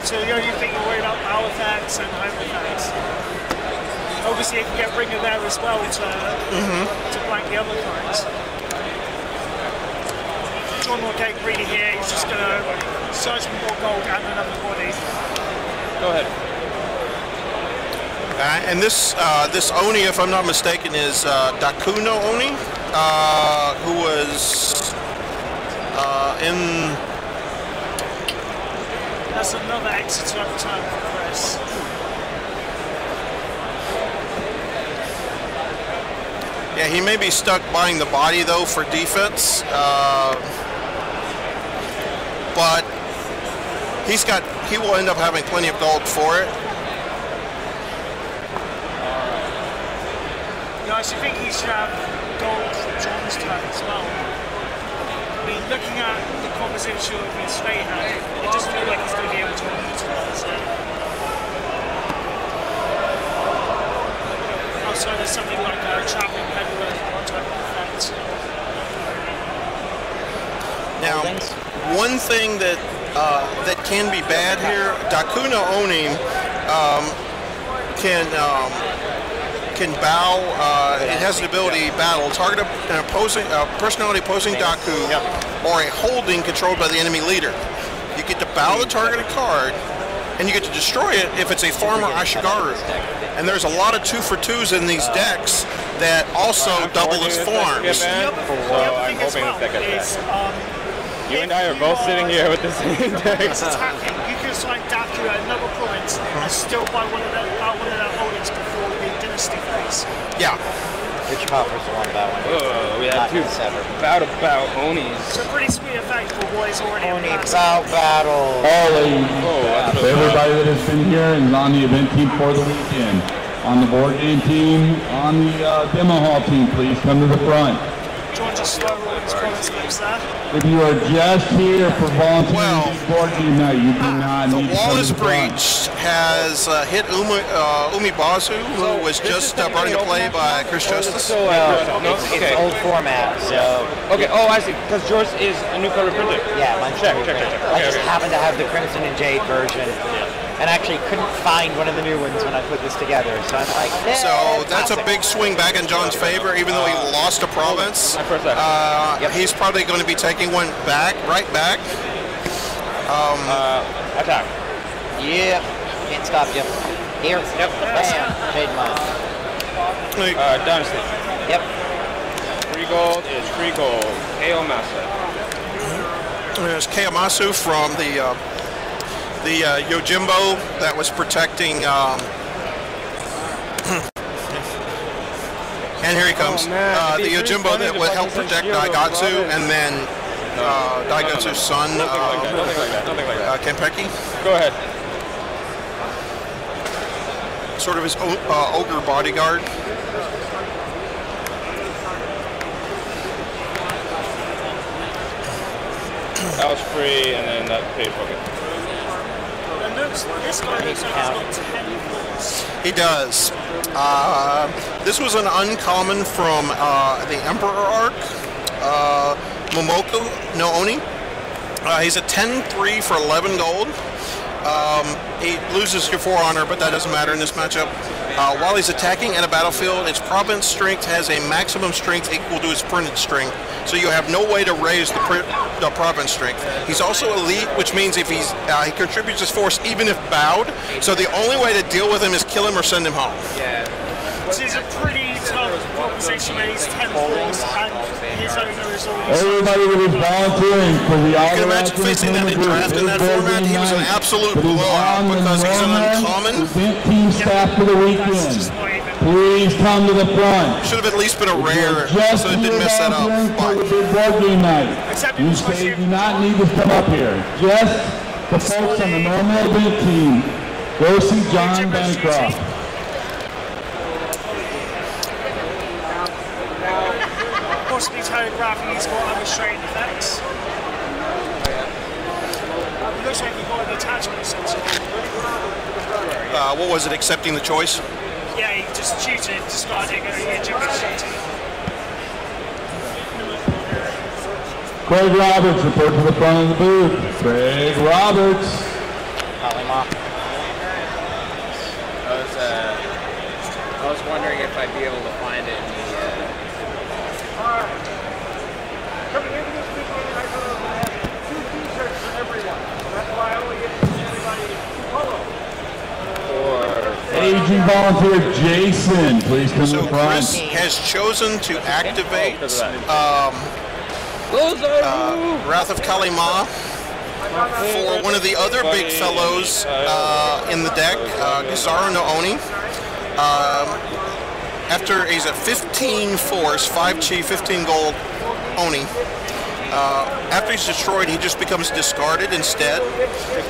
Speaker 6: So the only thing you're worried about power effects and home effects. Obviously, you can get Ringer there as well to, to blank the other kinds. John will get greedy here. He's just going to search for more gold and another body.
Speaker 2: Go ahead.
Speaker 5: Uh, and this uh, this Oni, if I'm not mistaken, is uh, Daku no Oni, uh, who was uh, in.
Speaker 6: That's another Exeter time for Chris.
Speaker 5: Yeah, he may be stuck buying the body though for defense, uh, but he's got he will end up having plenty of gold for it.
Speaker 6: Guys, you think he should have gold John's time as well? Mean, looking at the composition of his fate hand, it does feel like he's going to be able to utilize it. Also, there's something like a traveling pendulum type of effect.
Speaker 5: Now, one thing that uh, that can be bad here, Daku no Oni um, can um, can bow. Uh, it has the ability battle target an opposing uh, personality opposing Daku or a holding controlled by the enemy leader. You get to bow the targeted card, and you get to destroy it if it's a farmer Ashigaru. And there's a lot of two for twos in these decks that also double as farms.
Speaker 2: The other,
Speaker 6: the other thing as well is um,
Speaker 2: You and I are both sitting here with the same
Speaker 6: it's
Speaker 2: decks.
Speaker 6: attacking. You can assign Daku at another point and still buy one of their, buy one of their holdings before the dynasty phase.
Speaker 5: Yeah.
Speaker 1: Rich Copper's the one about one.
Speaker 2: Oh, we have
Speaker 1: Not
Speaker 2: two
Speaker 1: sever.
Speaker 2: bout about Onis.
Speaker 6: It's a pretty sweet effect for what is already
Speaker 1: Oni
Speaker 6: a classic.
Speaker 1: bout battle.
Speaker 7: All ladies.
Speaker 2: Oh, that's
Speaker 7: everybody that has been here and is on the event team for the weekend. On the board game team, on the uh, demo hall team, please come to the front.
Speaker 6: John just slow rolling his comments clips there.
Speaker 7: If you are just here for volunteering
Speaker 5: Well,
Speaker 7: board game night, you do not
Speaker 5: The
Speaker 7: need to
Speaker 5: wall
Speaker 7: come
Speaker 5: is
Speaker 7: the front.
Speaker 5: breached has uh, hit Umi, uh, Umibazu, who was just uh, brought into play by Chris Justice.
Speaker 2: So, uh, no,
Speaker 1: it's,
Speaker 2: okay.
Speaker 1: it's old format, so
Speaker 2: Okay, oh, I see. Because yours is a new color printer.
Speaker 1: yeah, mine's
Speaker 2: Check, check, check, check.
Speaker 1: I
Speaker 2: Okay,
Speaker 1: just
Speaker 2: okay.
Speaker 1: happen to have the Crimson and Jade version, and actually couldn't find one of the new ones when I put this together. So I'm like, eh,
Speaker 5: So that's a big swing back in John's favor, even though he lost a province.
Speaker 2: My first action.
Speaker 5: Uh,
Speaker 1: Yep.
Speaker 5: He's probably going to be taking one back, right back.
Speaker 2: Uh, attack.
Speaker 1: Yeah, can't stop you. Here,
Speaker 2: Yep.
Speaker 1: bam, Jade mine.
Speaker 2: Uh, Dynasty.
Speaker 1: Yep,
Speaker 2: Free gold is free gold. AO Massa.
Speaker 5: There's Kayamasu from the uh, the uh, Yojimbo that was protecting. Um, and here he comes.
Speaker 2: Oh,
Speaker 5: uh, the Yojimbo that would help protect
Speaker 2: Daigotsu,
Speaker 5: and then uh, Daigotsu's son,
Speaker 2: like
Speaker 5: uh,
Speaker 2: Nothing like that. Nothing like
Speaker 5: uh. Kanpeki.
Speaker 2: Go ahead.
Speaker 5: Sort of his o- uh, ogre bodyguard.
Speaker 2: That was free, and then that paid for it.
Speaker 6: And looks, this guy looks like he's got 10 balls.
Speaker 5: He does. Uh, this was an uncommon from uh, the Emperor arc, uh, Momoko no Oni. Uh, he's a 10-3 for 11 gold. Um, he loses your 4 honor, but that doesn't matter in this matchup. Uh, while he's attacking in a battlefield, its province strength has a maximum strength equal to its printed strength, so you have no way to raise the, the province strength. He's also elite, which means if he's uh, he contributes his force even if bowed. So the only way to deal with him is kill him or send him home.
Speaker 6: This is a pretty tough proposition when he's 10 balls and his owner is already
Speaker 7: Everybody that is volunteering for the
Speaker 5: You can imagine facing that in draft in that format. He was an absolute blowout because he's an uncommon.
Speaker 7: Event team staff for the weekend. Please come to the front.
Speaker 5: Should have at least been a rare,
Speaker 7: Just
Speaker 5: so it didn't mess that up.
Speaker 7: volunteering for the
Speaker 5: But
Speaker 7: big board game night.
Speaker 6: Except
Speaker 7: You say
Speaker 6: you
Speaker 7: do not need to come up here. Just the folks on the normal event team. Go see John Bancroft.
Speaker 6: Possibly telegraphing he's got unrestrained effects. It looks like he got an attachment sensor.
Speaker 5: uh, what was it? Accepting the choice.
Speaker 6: Yeah, he just cheated, discarding a Egyptian cheating.
Speaker 7: Craig Roberts, report to the front of the booth. Craig Roberts.
Speaker 1: Kali Ma.
Speaker 8: I was, uh, I was wondering if I'd be able to find it
Speaker 7: Aging volunteer Jason, please come to
Speaker 5: So
Speaker 7: the front.
Speaker 5: Chris has chosen to activate
Speaker 2: because of that.
Speaker 5: um, uh, Wrath of Kali Ma for one of the other big fellows uh, in the deck, uh, Gazaro no Oni. Um, after he's a 15 force, 5 chi, 15 gold Oni. Uh, after he's destroyed, he just becomes discarded instead,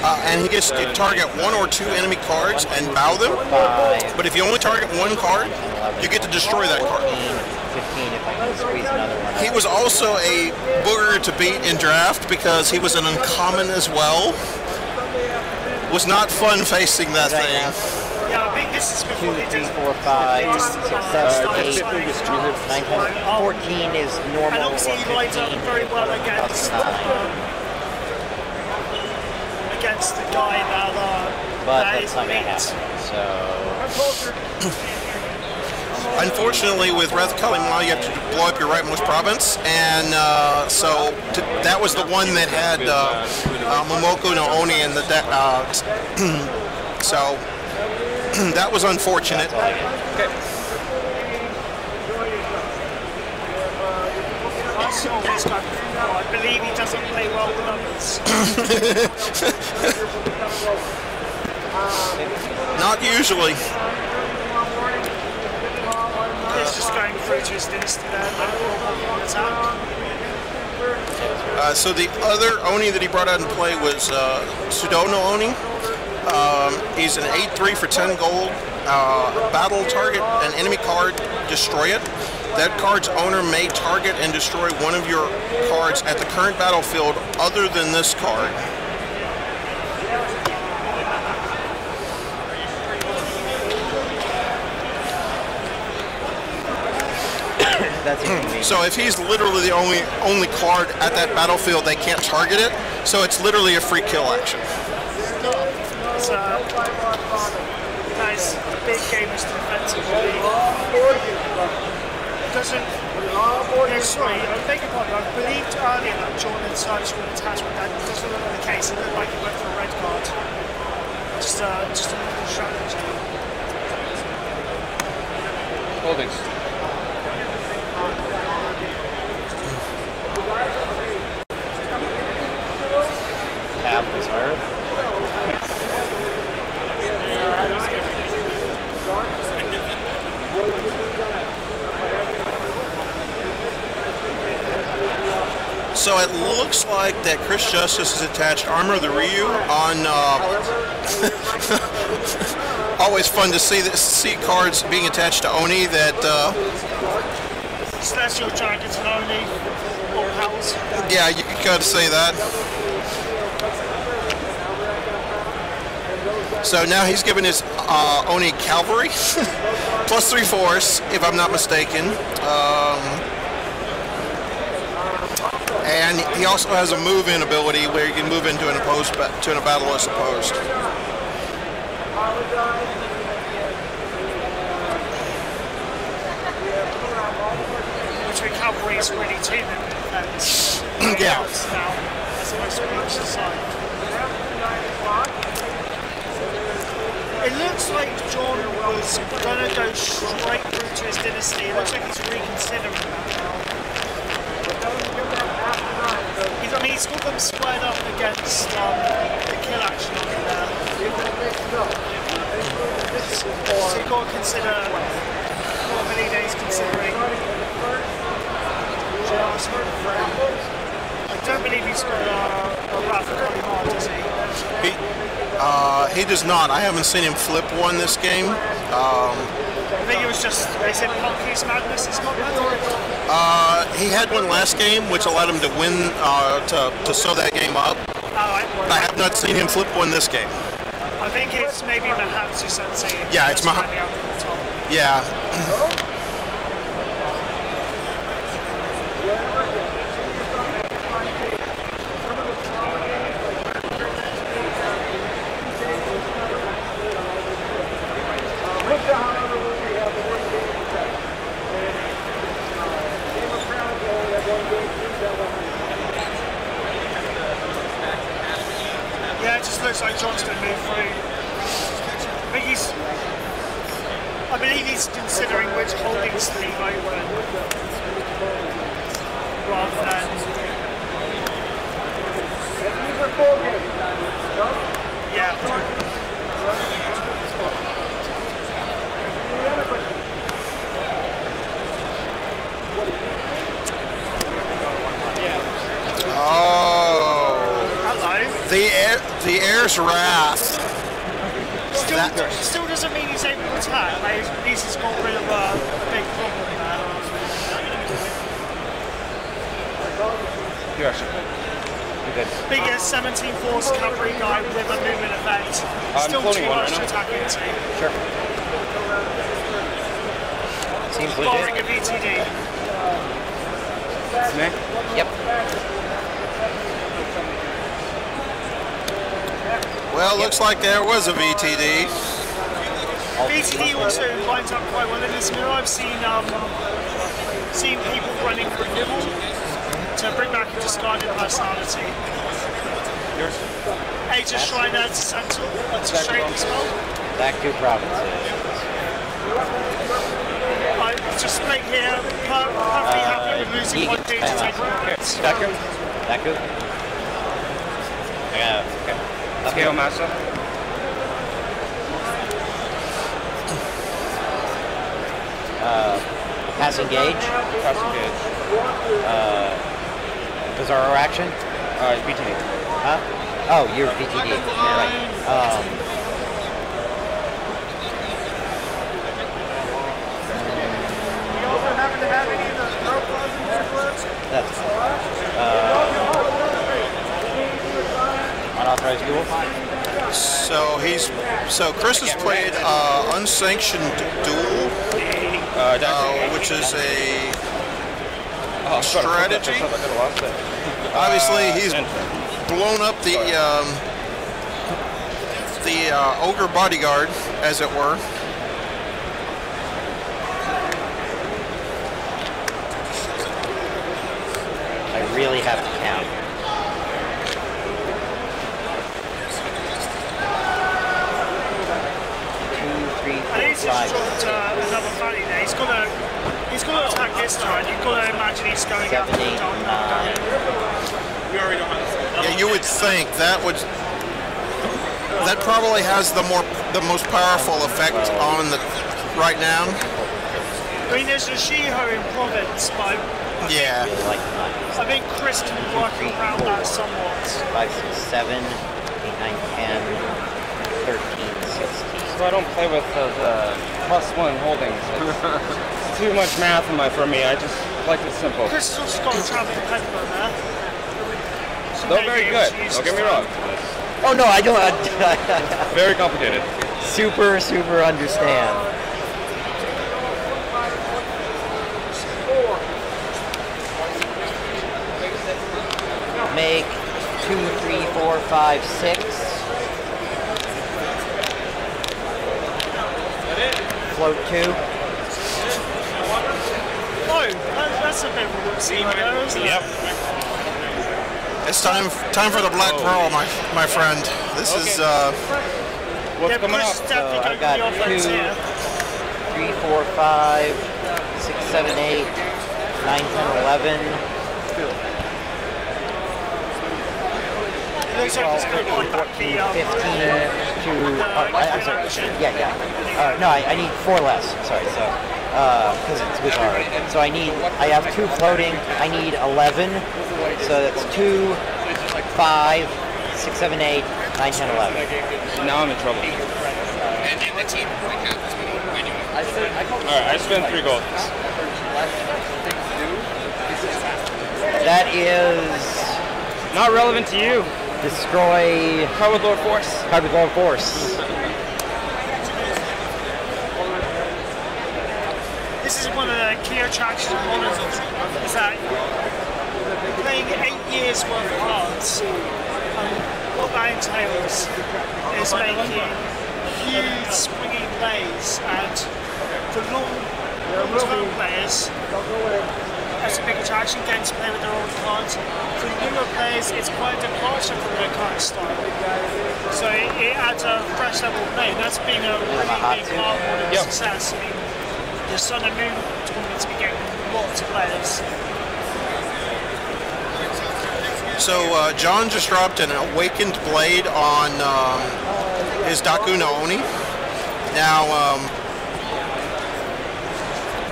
Speaker 5: uh, and he gets to target one or two enemy cards and bow them. But if you only target one card, you get to destroy that card.
Speaker 1: 15 if I can squeeze another one.
Speaker 5: He was also a booger to beat in draft because he was an uncommon as well. Was not fun facing that thing.
Speaker 1: Now.
Speaker 6: Yeah, I think this is before
Speaker 1: Two,
Speaker 6: they
Speaker 1: three,
Speaker 6: did.
Speaker 1: four, five, six, seven, eight,
Speaker 6: Started
Speaker 1: nine, ten, fourteen is
Speaker 6: And
Speaker 1: normal.
Speaker 6: obviously he
Speaker 1: or
Speaker 6: lines up
Speaker 1: 15.
Speaker 6: very well against um, against the guy that uh,
Speaker 1: But
Speaker 6: that
Speaker 1: that's
Speaker 6: is
Speaker 1: not gonna happen. So
Speaker 5: Unfortunately, with Wrath of Kali Ma, you have to blow up your rightmost province, and uh, so to, that was the one that had uh, uh, Momoko no Oni in the deck. Uh, so that was unfortunate.
Speaker 1: I get.
Speaker 6: I saw this guy before. I believe he doesn't play well with others.
Speaker 5: Not usually.
Speaker 6: He's just going through to his dynasty there. Liverpool on attack.
Speaker 5: Uh, so the other Oni that he brought out in play was uh, Sudono Oni. Um, he's an 8-3 for 10 gold. Uh, battle target an enemy card, destroy it. That card's owner may target and destroy one of your cards at the current battlefield other than this card. So if he's literally the only only card at that battlefield, they can't target it. So it's literally a free kill action.
Speaker 6: So, guys, the big game is defensively. Doesn't. I beg your pardon. I believed earlier that John had searched for an attachment. That doesn't look like the case. It looked like he went for a red card. Just, uh, just a normal strategy.
Speaker 2: Holdings.
Speaker 5: It looks like that Chris Justice has attached Armor of the Ryu on. Uh, always fun to see this, see cards being attached to Oni that. Uh,
Speaker 6: Celestial Dragons and all powers.
Speaker 5: yeah, you gotta say that. So now he's given his uh, Oni Cavalry plus three force, if I'm not mistaken. Um, and he also has a move-in ability where you can move into an opposed to a battle as opposed.
Speaker 6: Which we cavalry is really team in defense.
Speaker 5: Yeah.
Speaker 6: Now, that's the most weak side. It looks like John was gonna go straight through to his dynasty. It looks like he's reconsidering that now. He's, I mean, he's got them squared up against um, the kill action over there. So you've got to consider what Melina considering. I don't believe he's got a, a Wrath of Kali Ma, does he?
Speaker 5: He, uh, he does not. I haven't seen him flip one this game. Um,
Speaker 6: I think it was just, they said Punky's Madness is not that.
Speaker 5: Uh, he had one last game, which allowed him to win uh, to, to sew that game up. I have not seen him flip one this game.
Speaker 6: I think it's maybe Mahatsu Sensei.
Speaker 5: Yeah, it's
Speaker 6: That's
Speaker 5: Maha-
Speaker 6: running out at the top.
Speaker 5: Yeah.
Speaker 6: It just looks like John's going to move through. I think he's. I believe he's considering which holdings to leave open rather than. Yeah.
Speaker 5: The Air's Wrath.
Speaker 6: Still,
Speaker 5: That-
Speaker 6: still doesn't mean he's able to attack. Like, at least he's got rid of uh, a big problem there.
Speaker 2: You actually.
Speaker 1: You're good.
Speaker 6: Biggest 17 force cavalry guy with a movement effect.
Speaker 2: I'm
Speaker 6: Still too much
Speaker 2: right
Speaker 6: to attack into.
Speaker 1: Sure. Seems
Speaker 6: Barring
Speaker 1: legit.
Speaker 6: a VTD.
Speaker 2: Me?
Speaker 1: Yep.
Speaker 5: Well, looks like there was a VTD.
Speaker 6: VTD also lines up quite well in this mirror. I've seen um, seen people running renewal to bring back a discarded personality.
Speaker 2: Yours?
Speaker 6: Aegis Shriner to Sentinel, that's a straight as well.
Speaker 1: Back to provinces.
Speaker 6: I just make here, per- perfectly happy with losing one game to take
Speaker 1: timeout.
Speaker 6: points.
Speaker 2: Deku?
Speaker 1: Baku? Yeah, okay.
Speaker 2: Scale Master?
Speaker 1: Pass engage.
Speaker 2: Pass engage.
Speaker 1: Bazaar action.
Speaker 2: Uh, BTD.
Speaker 1: Huh? Oh, you're VTD. Right. Um, that's fine. Uh, duel.
Speaker 5: So he's so Chris has played uh, unsanctioned duel,
Speaker 2: Uh,
Speaker 5: uh, which is a
Speaker 2: Oh,
Speaker 5: strategy?
Speaker 2: thought I could've lost it.
Speaker 5: obviously
Speaker 2: Uh,
Speaker 5: he's blown up the um, the uh, ogre bodyguard, as it were.
Speaker 1: I really have to count. Two, three,
Speaker 6: And
Speaker 1: four,
Speaker 6: he's just
Speaker 1: five,
Speaker 6: dropped uh, another value there. He's got to, he's got to attack this turn. You've got to imagine he's going
Speaker 1: seven,
Speaker 6: after
Speaker 1: eight,
Speaker 6: the dark
Speaker 1: nine.
Speaker 5: Yeah, you would think that would that probably has the more the most powerful effect on the right now.
Speaker 6: I mean, there's a Shiho in Province, but
Speaker 5: Yeah.
Speaker 1: Really like nine.
Speaker 6: I think Chris can work around that somewhat.
Speaker 1: Five, six, seven, eight, nine, ten, thirteen, sixteen.
Speaker 2: So I don't play with those uh, plus one holdings. It's too much math in my, for me. I just like it simple.
Speaker 6: Chris has also got a traveling pendulum there. So
Speaker 2: They're very good. Don't get
Speaker 6: his
Speaker 2: me
Speaker 6: time.
Speaker 2: wrong.
Speaker 1: Oh no, I don't.
Speaker 2: Very complicated.
Speaker 1: super, super understand. Make two, three, four, five, six. Float two.
Speaker 6: Oh, that's a bit of a whoopsie right there, isn't it?
Speaker 5: It's time time for the Black Pearl, my my friend. This is uh,
Speaker 2: What's
Speaker 6: Yeah,
Speaker 2: coming
Speaker 6: Chris
Speaker 2: up?
Speaker 6: is definitely
Speaker 1: So
Speaker 6: going
Speaker 1: I've got
Speaker 6: for the offense
Speaker 1: two.
Speaker 6: here.
Speaker 1: three, four, five, six, seven, eight, nine, ten, eleven.
Speaker 6: It looks like he's going to point back the um,
Speaker 1: 15 to. Oh, I, I'm sorry. Yeah, yeah. Uh, no, I, I need four less. Sorry. So, Uh, because it's Bazaar. So I need. I have two floating. I need 11. So that's two, five, six, seven, eight, nine, ten, eleven.
Speaker 2: Now I'm in trouble. Alright, I spent three gold.
Speaker 1: That is
Speaker 2: Not relevant to you.
Speaker 1: destroy
Speaker 2: Card with Lord Force.
Speaker 1: card with Lord Force.
Speaker 6: Is one of the key attractions of Modern is that playing eight years worth of cards, um, what that entails is making huge swinging plays and for long, long-term players, that's a big attraction, getting to play with their own cards. For newer players, it's quite a departure from their current style. So it, it adds a fresh level of play, that's been a really big part of
Speaker 2: Yep.
Speaker 6: success. I mean, the Sun and Moon tournaments be getting lots of players.
Speaker 5: so uh, John just dropped an awakened blade on um, his Daku no Oni. Now um,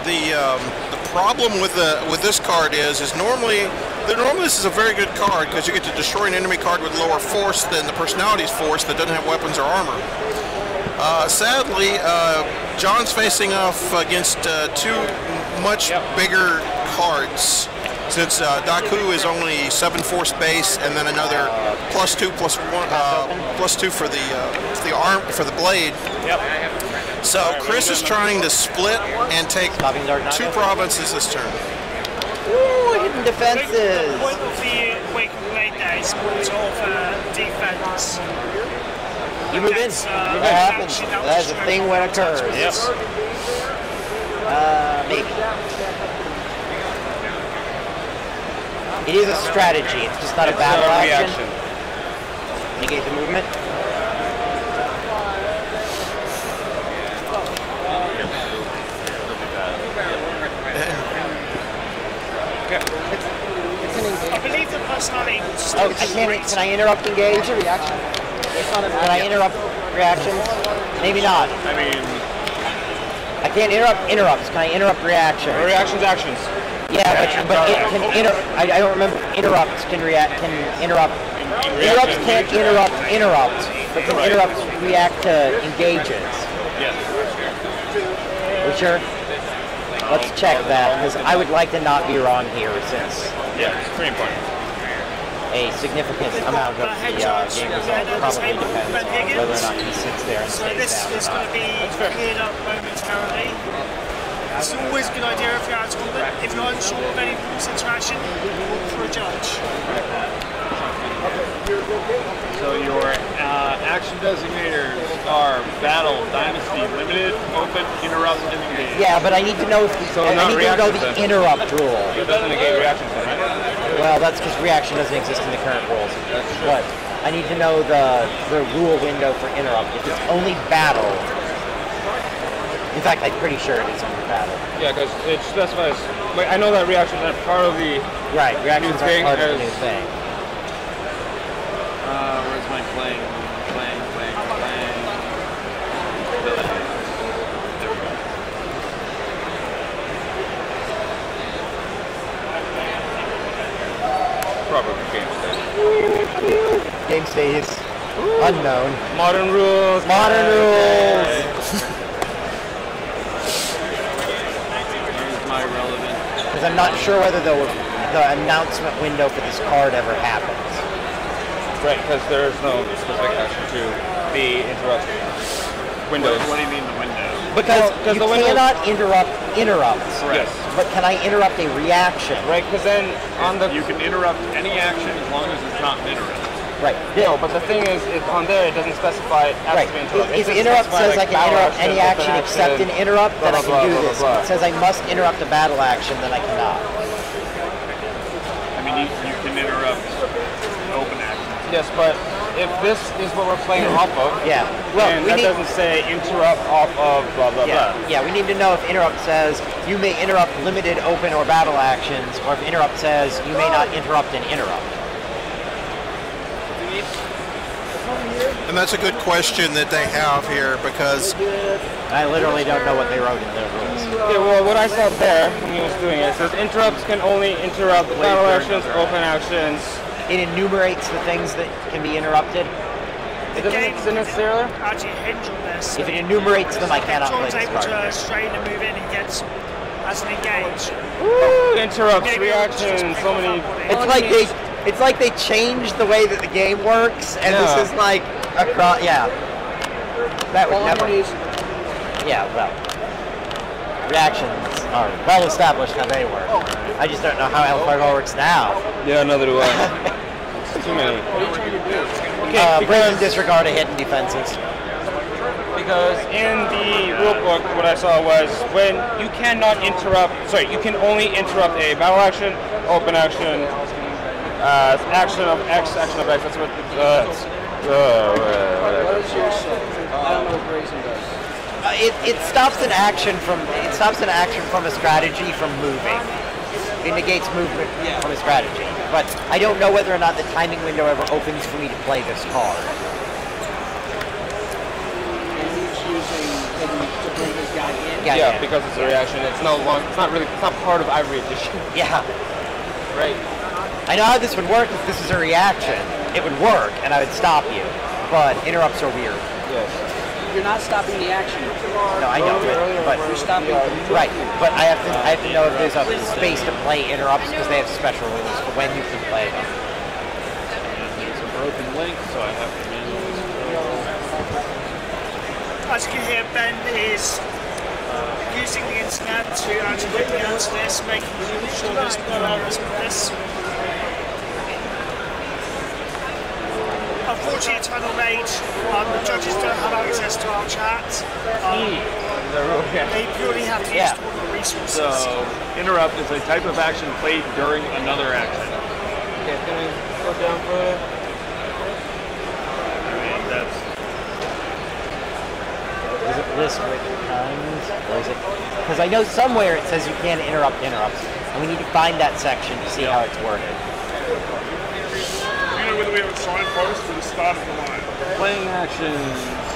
Speaker 5: the um, the problem with the with this card is is normally the normally this is a very good card because you get to destroy an enemy card with lower force than the personality's force that doesn't have weapons or armor. Uh, sadly, uh, John's facing off against uh, two much bigger cards. Since uh, Daku is only seven force base, and then another plus two plus one uh, plus two for the uh, for the arm for the blade.
Speaker 2: Yep.
Speaker 5: So Chris is trying to split and take
Speaker 1: Stopping Dark Knight.
Speaker 5: two provinces this turn.
Speaker 1: Ooh, hidden
Speaker 6: The
Speaker 1: defenses.
Speaker 6: point of the Awakened Blade there is more of uh, defense.
Speaker 1: You move in.
Speaker 6: That's, uh,
Speaker 1: That happens.
Speaker 6: action, that
Speaker 1: That
Speaker 6: was
Speaker 1: is a thing when it occurs. Uh, maybe. It is a strategy. It's just not a
Speaker 2: It's
Speaker 1: battle
Speaker 2: a
Speaker 1: action.
Speaker 2: reaction.
Speaker 1: Negate the movement.
Speaker 6: I believe the personality will just
Speaker 1: Oh, I can't. Can I interrupt engage? reaction. Can I interrupt reactions? Maybe not.
Speaker 3: I mean,
Speaker 1: I can't interrupt interrupts. Can I interrupt reactions?
Speaker 2: Reactions, actions.
Speaker 1: Yeah, but, but it can inter. I, I don't remember. Interrupts can react. Can interrupt. Interrupts can't interrupt interrupt, but can interrupts react to engages.
Speaker 3: yes.
Speaker 1: We sure? Let's check that because I would like to not be wrong here since
Speaker 2: Yeah, it's pretty important.
Speaker 1: A significant amount of the uh, game result probably depends on whether or not he sits there and
Speaker 6: So
Speaker 1: stays
Speaker 6: this
Speaker 1: down or
Speaker 6: is going to be cleared up momentarily. It's always a good idea if you're out of combat, if you're unsure of any rules interaction, look for a judge.
Speaker 3: So your uh, action designators are battle, dynasty, limited, open, interrupt, and engage.
Speaker 1: Yeah, but I need to know if the,
Speaker 2: So
Speaker 1: I need to know the interrupt rule.
Speaker 2: It doesn't negate reactions, then, right?
Speaker 1: Well, that's because reaction doesn't exist in the current rules. But I need to know the the rule window for interrupt. If it's only battle, in fact, I'm pretty sure it is only battle.
Speaker 2: Yeah, because it specifies. Like, I know that reactions are part of the.
Speaker 1: Right, reactions
Speaker 2: New
Speaker 1: are
Speaker 2: thing
Speaker 1: part of the new thing.
Speaker 3: Uh, where's my playing, playing, playing, playing?
Speaker 2: Proper game state.
Speaker 1: Game states unknown.
Speaker 2: Modern rules.
Speaker 1: Modern rules.
Speaker 3: Where's my relevant?
Speaker 1: Because I'm not sure whether the the announcement window for this card ever happens.
Speaker 2: Right, because there is no specific action to the interrupt windows.
Speaker 3: What, what do you mean the window?
Speaker 1: Because
Speaker 2: Well, 'cause
Speaker 1: you
Speaker 2: the window-
Speaker 1: cannot interrupt interrupts.
Speaker 2: Yes.
Speaker 1: But can I interrupt a reaction?
Speaker 2: Right, because then on the
Speaker 3: You can interrupt any action as long as it's not an interrupt.
Speaker 1: Right.
Speaker 2: no, but the thing is, is on there it doesn't specify it has
Speaker 1: Right.
Speaker 2: to be interrupt. It
Speaker 1: If
Speaker 2: just
Speaker 1: interrupt
Speaker 2: specifies,
Speaker 1: says I can
Speaker 2: battle
Speaker 1: interrupt any
Speaker 2: open
Speaker 1: action except an interrupt, then I can
Speaker 2: blah,
Speaker 1: do
Speaker 2: blah,
Speaker 1: this.
Speaker 2: blah,
Speaker 1: If it says I must interrupt a battle action, then I cannot.
Speaker 3: I mean, you, you can interrupt open action.
Speaker 2: Yes, but if this is what we're playing off of,
Speaker 1: Yeah. Well,
Speaker 2: and
Speaker 1: we
Speaker 2: that
Speaker 1: need,
Speaker 2: doesn't say interrupt off of blah blah
Speaker 1: yeah,
Speaker 2: blah.
Speaker 1: yeah, we need to know if interrupt says you may interrupt limited open or battle actions, or if interrupt says you may not interrupt an interrupt.
Speaker 5: And that's a good question that they have here because
Speaker 1: I literally don't know what they wrote in their rules.
Speaker 2: Yeah, well, what I saw there when he was doing it, it says interrupts can only interrupt battle actions, open actions.
Speaker 1: It enumerates the things that can be interrupted.
Speaker 2: It doesn't say necessarily.
Speaker 6: Actually hinge on this.
Speaker 1: If it enumerates them, I cannot play this
Speaker 6: able
Speaker 1: card.
Speaker 6: to strain and move in, he gets as an engage.
Speaker 2: Woo, interrupts,
Speaker 6: Maybe we'll just
Speaker 2: reactions, so many.
Speaker 1: It's like they, it's like they changed the way that the game works, and
Speaker 2: Yeah.
Speaker 1: this is like across. Yeah, that would never. Yeah, well, reactions are well established how they work. I just don't know how AlphaGo works now.
Speaker 2: Yeah, neither do I. it's too many. Okay,
Speaker 1: Uh,
Speaker 2: because,
Speaker 1: brazen disregard of hidden defenses.
Speaker 2: because in the rulebook, what I saw was when you cannot interrupt. Sorry, you can only interrupt a battle action, open action, uh, action of X, action of X. That's what. Uh, uh, whatever.
Speaker 1: Uh, Uh, it, it stops an action from it stops an action from a strategy from moving. It negates movement from a strategy. But I don't know whether or not the timing window ever opens for me to play this card. Yeah,
Speaker 2: Yeah,
Speaker 1: yeah,
Speaker 2: because it's a reaction. It's no long. It's not really. It's not part of Ivory Edition.
Speaker 1: yeah.
Speaker 2: Right.
Speaker 1: I know how this would work if this is a reaction. It would work, and I would stop you. But interrupts are weird. Yes.
Speaker 9: You're not stopping the action.
Speaker 1: No, I know, but,
Speaker 9: You're stopping the
Speaker 1: right. But I have to I have to know if there's a space to play interrupts because they have special rules for when you can play them.
Speaker 3: It's a broken link, so I have to manually scroll.
Speaker 6: As you can hear, Ben is uh, using the internet to actually look into this, making sure there's no errors with this. Unfortunately, Eternal Mage, um, the judges don't have access to our chat. Um, they purely have to use
Speaker 1: Yeah.
Speaker 6: all the resources.
Speaker 3: So, interrupt is a type of action played during another action.
Speaker 2: Okay, can we go down further?
Speaker 3: I mean, that's
Speaker 1: Is it list with times, or is it? Because I know somewhere it says you can't interrupt interrupts, and we need to find that section to see how it's worded.
Speaker 10: You know whether we have a signpost for the start of the line?
Speaker 3: playing actions.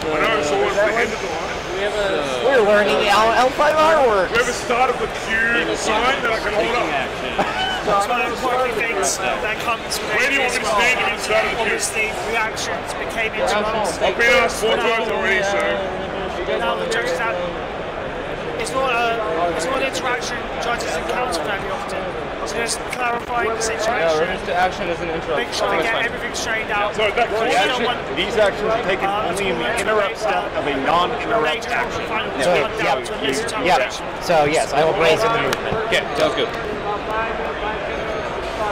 Speaker 10: I know it's always the end of the line.
Speaker 3: We have a
Speaker 1: We're learning uh, L- L5R works.
Speaker 10: We have a start of the queue sign that I can hold up.
Speaker 6: That's one of the important things that comes with
Speaker 10: Where do you want me to
Speaker 6: well.
Speaker 10: stand to get started?
Speaker 6: Obviously, reactions became interrupts.
Speaker 10: I've been asked four times already, so
Speaker 6: Now the judges have. It's not a. It's not an interaction judges encounter very often. So just clarifying the
Speaker 2: Yeah,
Speaker 6: situation.
Speaker 2: reverse to action is an interrupt.
Speaker 6: Make sure we get everything straightened out.
Speaker 10: So that
Speaker 6: Before we
Speaker 10: action-
Speaker 6: don't
Speaker 3: These actions are taken
Speaker 6: Uh,
Speaker 3: only in the interrupt step of a non-interrupt action.
Speaker 6: the
Speaker 1: So,
Speaker 6: come down
Speaker 1: yeah,
Speaker 6: to a
Speaker 1: So yes, I will raise in the movement.
Speaker 2: Okay, sounds good.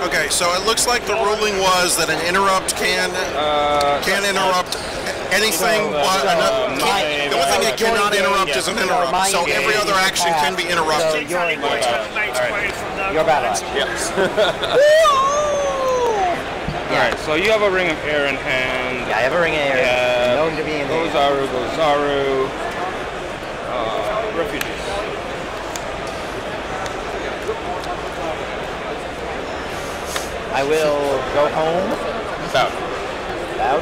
Speaker 5: Okay, so it looks like the ruling was that an interrupt can
Speaker 2: Uh,
Speaker 5: can interrupt anything.
Speaker 2: Well, uh,
Speaker 5: but
Speaker 2: uh,
Speaker 5: ano-
Speaker 2: my-
Speaker 5: the only thing it cannot interrupt is an interrupt. So every other action can be interrupted.
Speaker 6: Exactly what Eternal Mage quoted from the
Speaker 1: Your bad
Speaker 6: comments.
Speaker 2: All right, so you have a ring of air in hand.
Speaker 1: Yeah, I have a ring of air.
Speaker 2: Yeah.
Speaker 1: known to be in the
Speaker 2: Gozaru, Gozaru. Uh, refugees.
Speaker 1: I will go home.
Speaker 2: South.
Speaker 1: Bow.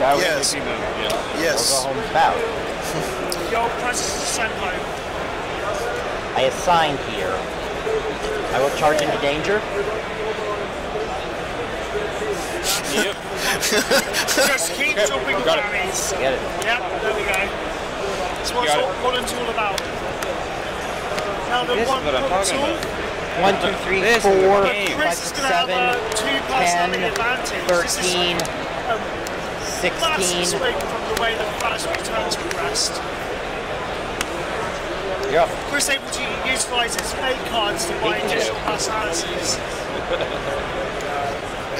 Speaker 2: That
Speaker 5: Yes.
Speaker 2: make you move, yeah.
Speaker 1: I'll go
Speaker 5: Yes.
Speaker 1: home. Bow.
Speaker 6: Your presence is sent home.
Speaker 1: I assign here. I will charge into danger.
Speaker 2: Yep.
Speaker 6: Just keep jumping
Speaker 2: Got it.
Speaker 6: berries.
Speaker 1: Get it.
Speaker 6: Yep, there we go. That's what
Speaker 2: Got it.
Speaker 6: all, what about. Now the
Speaker 2: This is what I'm talking
Speaker 6: tool,
Speaker 2: about.
Speaker 1: One, two, three,
Speaker 2: This is the
Speaker 1: four,
Speaker 2: game.
Speaker 1: five, six,
Speaker 6: going to have
Speaker 1: seven,
Speaker 6: a two
Speaker 1: ten,
Speaker 6: personality advantage. This is
Speaker 1: thirteen,
Speaker 6: um,
Speaker 1: sixteen.
Speaker 6: swing from the way the first few progressed.
Speaker 1: You're.
Speaker 6: Chris able to utilise his fake cards to buy additional personalities.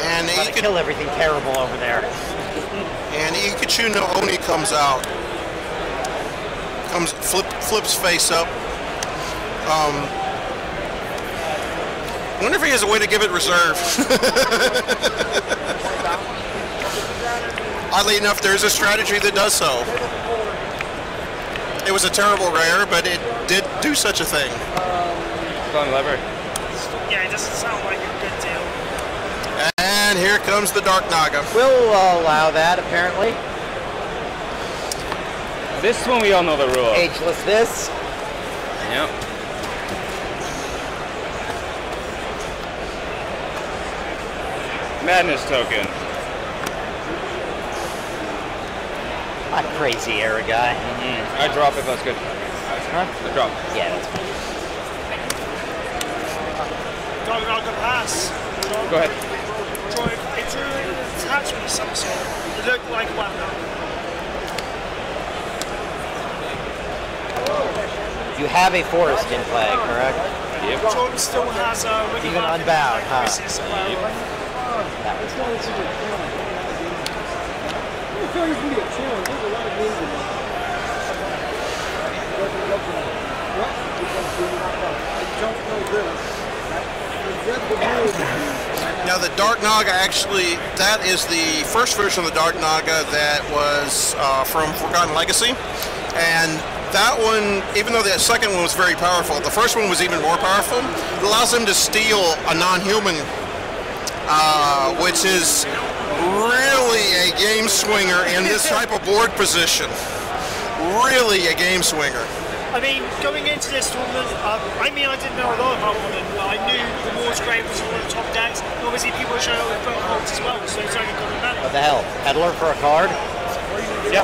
Speaker 5: And
Speaker 1: Trying to
Speaker 5: Ika-
Speaker 1: kill everything terrible over there.
Speaker 5: and Ikachu no Oni comes out. Comes flip flips face up. Um, wonder if he has a way to give it reserve. Oddly enough, there's a strategy that does so. It was a terrible rare, but it did do such a thing.
Speaker 2: Stun lever.
Speaker 6: Yeah, it doesn't sound like a good deal.
Speaker 5: And here comes the Dark Naga.
Speaker 1: We'll allow that, apparently.
Speaker 2: This one we all know the rule.
Speaker 1: Ageless this.
Speaker 2: Yep. Madness token.
Speaker 1: I'm a crazy era guy.
Speaker 2: Mm, I drop it, that's good.
Speaker 1: Huh?
Speaker 2: I drop.
Speaker 1: Yeah, that's fine.
Speaker 6: Dark Naga pass.
Speaker 2: Go ahead.
Speaker 6: Drew, it drew an attachment of some sort. It looked like one.
Speaker 1: You have a forest in play, correct?
Speaker 2: Yep.
Speaker 6: Jordan still has a uh,
Speaker 1: Even unbowed, huh?
Speaker 6: Chris's as well.
Speaker 1: That was nice.
Speaker 5: Now the Dark Naga actually, that is the first version of the Dark Naga that was uh, from Forgotten Legacy. And that one, even though the second one was very powerful, the first one was even more powerful. It allows them to steal a non-human, uh, which is really a game swinger in this type of board position. Really a game swinger.
Speaker 6: I mean, going into this tournament, um, I mean, I didn't know a lot about Holland. I knew the Maw's Grave was one of the top decks.
Speaker 1: Obviously, people were showing
Speaker 2: up
Speaker 6: with Belt Holtz as well, so it's only got to
Speaker 2: matter. What
Speaker 6: the hell? Peddler for a card? Yep.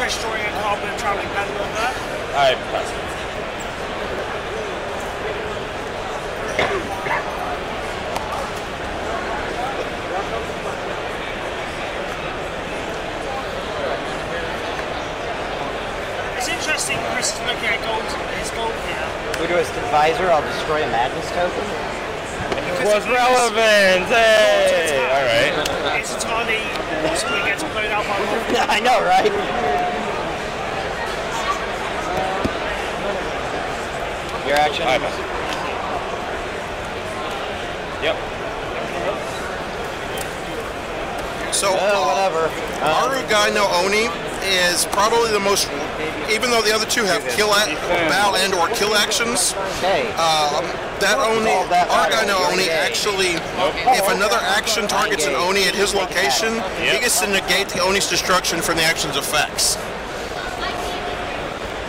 Speaker 6: Restoring a carbon
Speaker 1: traveling peddler that. Alright, Advisor, I'll destroy a madness token.
Speaker 2: It was relevant. Hey. All right.
Speaker 6: It's entirely possible he gets blown out by.
Speaker 1: I know, right? Your action?
Speaker 2: I pressed. Yep.
Speaker 5: So,
Speaker 1: Oh,
Speaker 5: uh,
Speaker 1: whatever. Um,
Speaker 5: Arugai no Oni is probably the most, even though the other two have kill at, bow and or kill actions, um, that Oni,
Speaker 1: Call that
Speaker 5: Arugai no
Speaker 1: battle.
Speaker 5: Oni actually, if another action targets an Oni at his location, he gets to negate the Oni's destruction from the action's effects.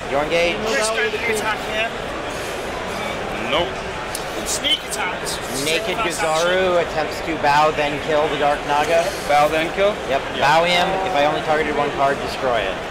Speaker 1: You're engaged.
Speaker 6: Chris going to the attack here.
Speaker 2: Nope.
Speaker 6: Sneak attacked.
Speaker 1: Naked
Speaker 6: First
Speaker 1: Gazaru attempts to bow, then kill the Dark Naga.
Speaker 2: Bow then kill.
Speaker 1: Yep. Bow him. If I only targeted one card, destroy it.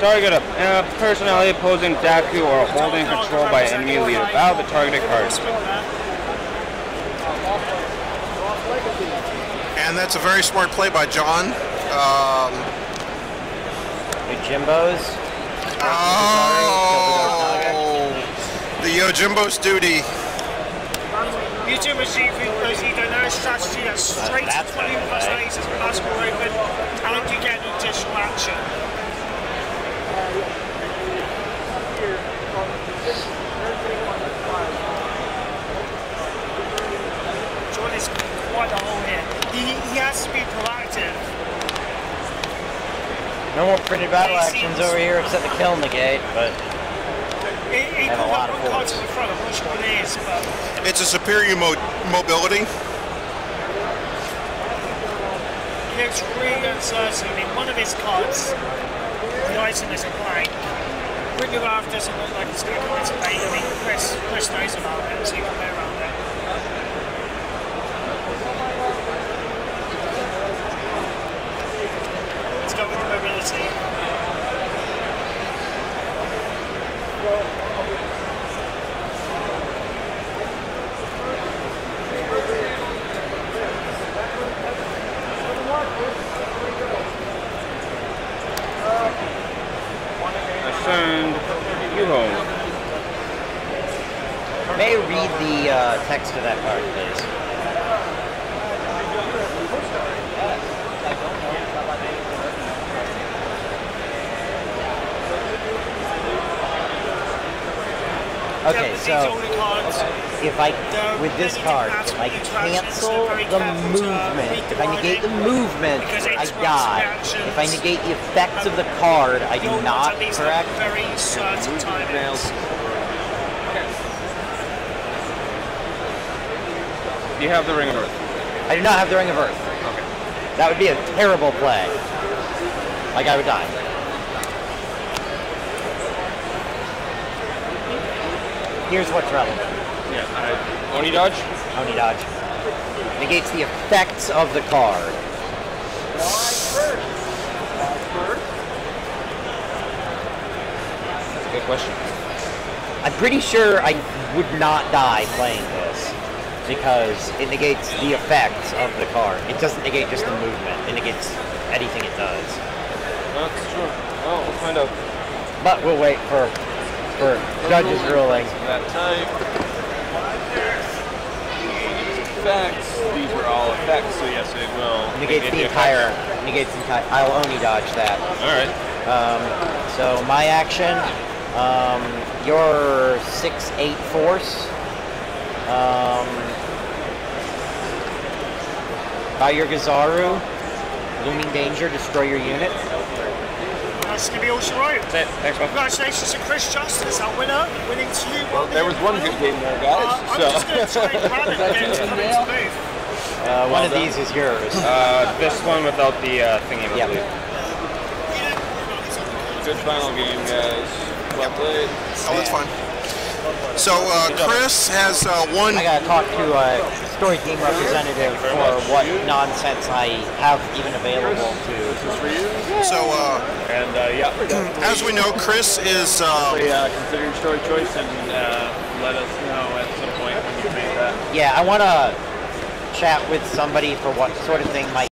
Speaker 2: Target a uh, personality opposing Daku or holding control by enemy leader. Bow the targeted card.
Speaker 5: And that's a very smart play by John. Um,
Speaker 1: The Jimbos.
Speaker 5: oh, the Yojimbo's duty.
Speaker 6: You do receive those you don't know strategy that's straight to 20 plus lasers with basketball open and you get an additional action. John is quite the hole here. He, he has to be proactive.
Speaker 1: No more printed battle actions over here except the kill negate, but
Speaker 6: He, he
Speaker 1: Have a lot of force.
Speaker 6: to the front, I'm not sure what it is, but
Speaker 5: It's a superior mo- mobility.
Speaker 6: It's really uncertain. In one of his cards, the item is a blank. Ring of Wrath doesn't look like it's going to come into play. I mean, Chris, Chris knows about it, so you can play around it. Let's go with the mobility.
Speaker 2: You home.
Speaker 1: may I read the uh, text of that card, please. Okay, so
Speaker 6: cards.
Speaker 1: if I, with this card, if I cancel the movement, if I negate the movement, I die. If I negate the effects of the card, I do not,
Speaker 6: ones
Speaker 1: correct?
Speaker 6: have very certain timings.
Speaker 2: You have the Ring of Earth.
Speaker 1: I do not have the Ring of Earth. Okay. That would be a terrible play. Like I would die. Here's what's relevant.
Speaker 2: Yeah. I, Oni dodge.
Speaker 1: Oni dodge. Negates the effects of the card.
Speaker 2: That's a good question.
Speaker 1: I'm pretty sure I would not die playing this because it negates the effects of the card. It doesn't negate just the movement. It negates anything it does.
Speaker 2: That's true. Oh, we'll find out.
Speaker 1: But we'll wait for for judge's ruling.
Speaker 3: That type. Effects. These were all effects, so yes, it will.
Speaker 1: Negates
Speaker 2: Negate
Speaker 1: the
Speaker 2: the
Speaker 1: entire. Negates the entire. I'll only dodge that.
Speaker 2: All right.
Speaker 1: Um, so my action. Um, your six eight force. Um, by your Gazaru, looming danger, destroy your unit.
Speaker 6: That's going to be all she wrote.
Speaker 2: That's it. Thanks, man.
Speaker 6: Congratulations to Chris Justice, our winner, winning two.
Speaker 3: Well, there was one good game there, guys.
Speaker 6: Uh, I'm
Speaker 3: so.
Speaker 6: just going to try and grab it again to come into booth.
Speaker 1: Uh, one of these is yours.
Speaker 2: Uh, this one without the uh, thingy. I
Speaker 1: Yep.
Speaker 2: believe.
Speaker 3: Good final game, guys. Well played.
Speaker 5: Oh, that's fine. So uh, Chris has uh, one.
Speaker 1: I gotta talk to a story game representative for what nonsense I have even available to. Is this for you?
Speaker 5: So uh,
Speaker 3: And uh, yeah,
Speaker 5: as we know, Chris is. Uh,
Speaker 3: definitely uh, consider your story choice and uh, let us know at some point when you made that.
Speaker 1: Yeah, I wanna chat with somebody for what sort of thing might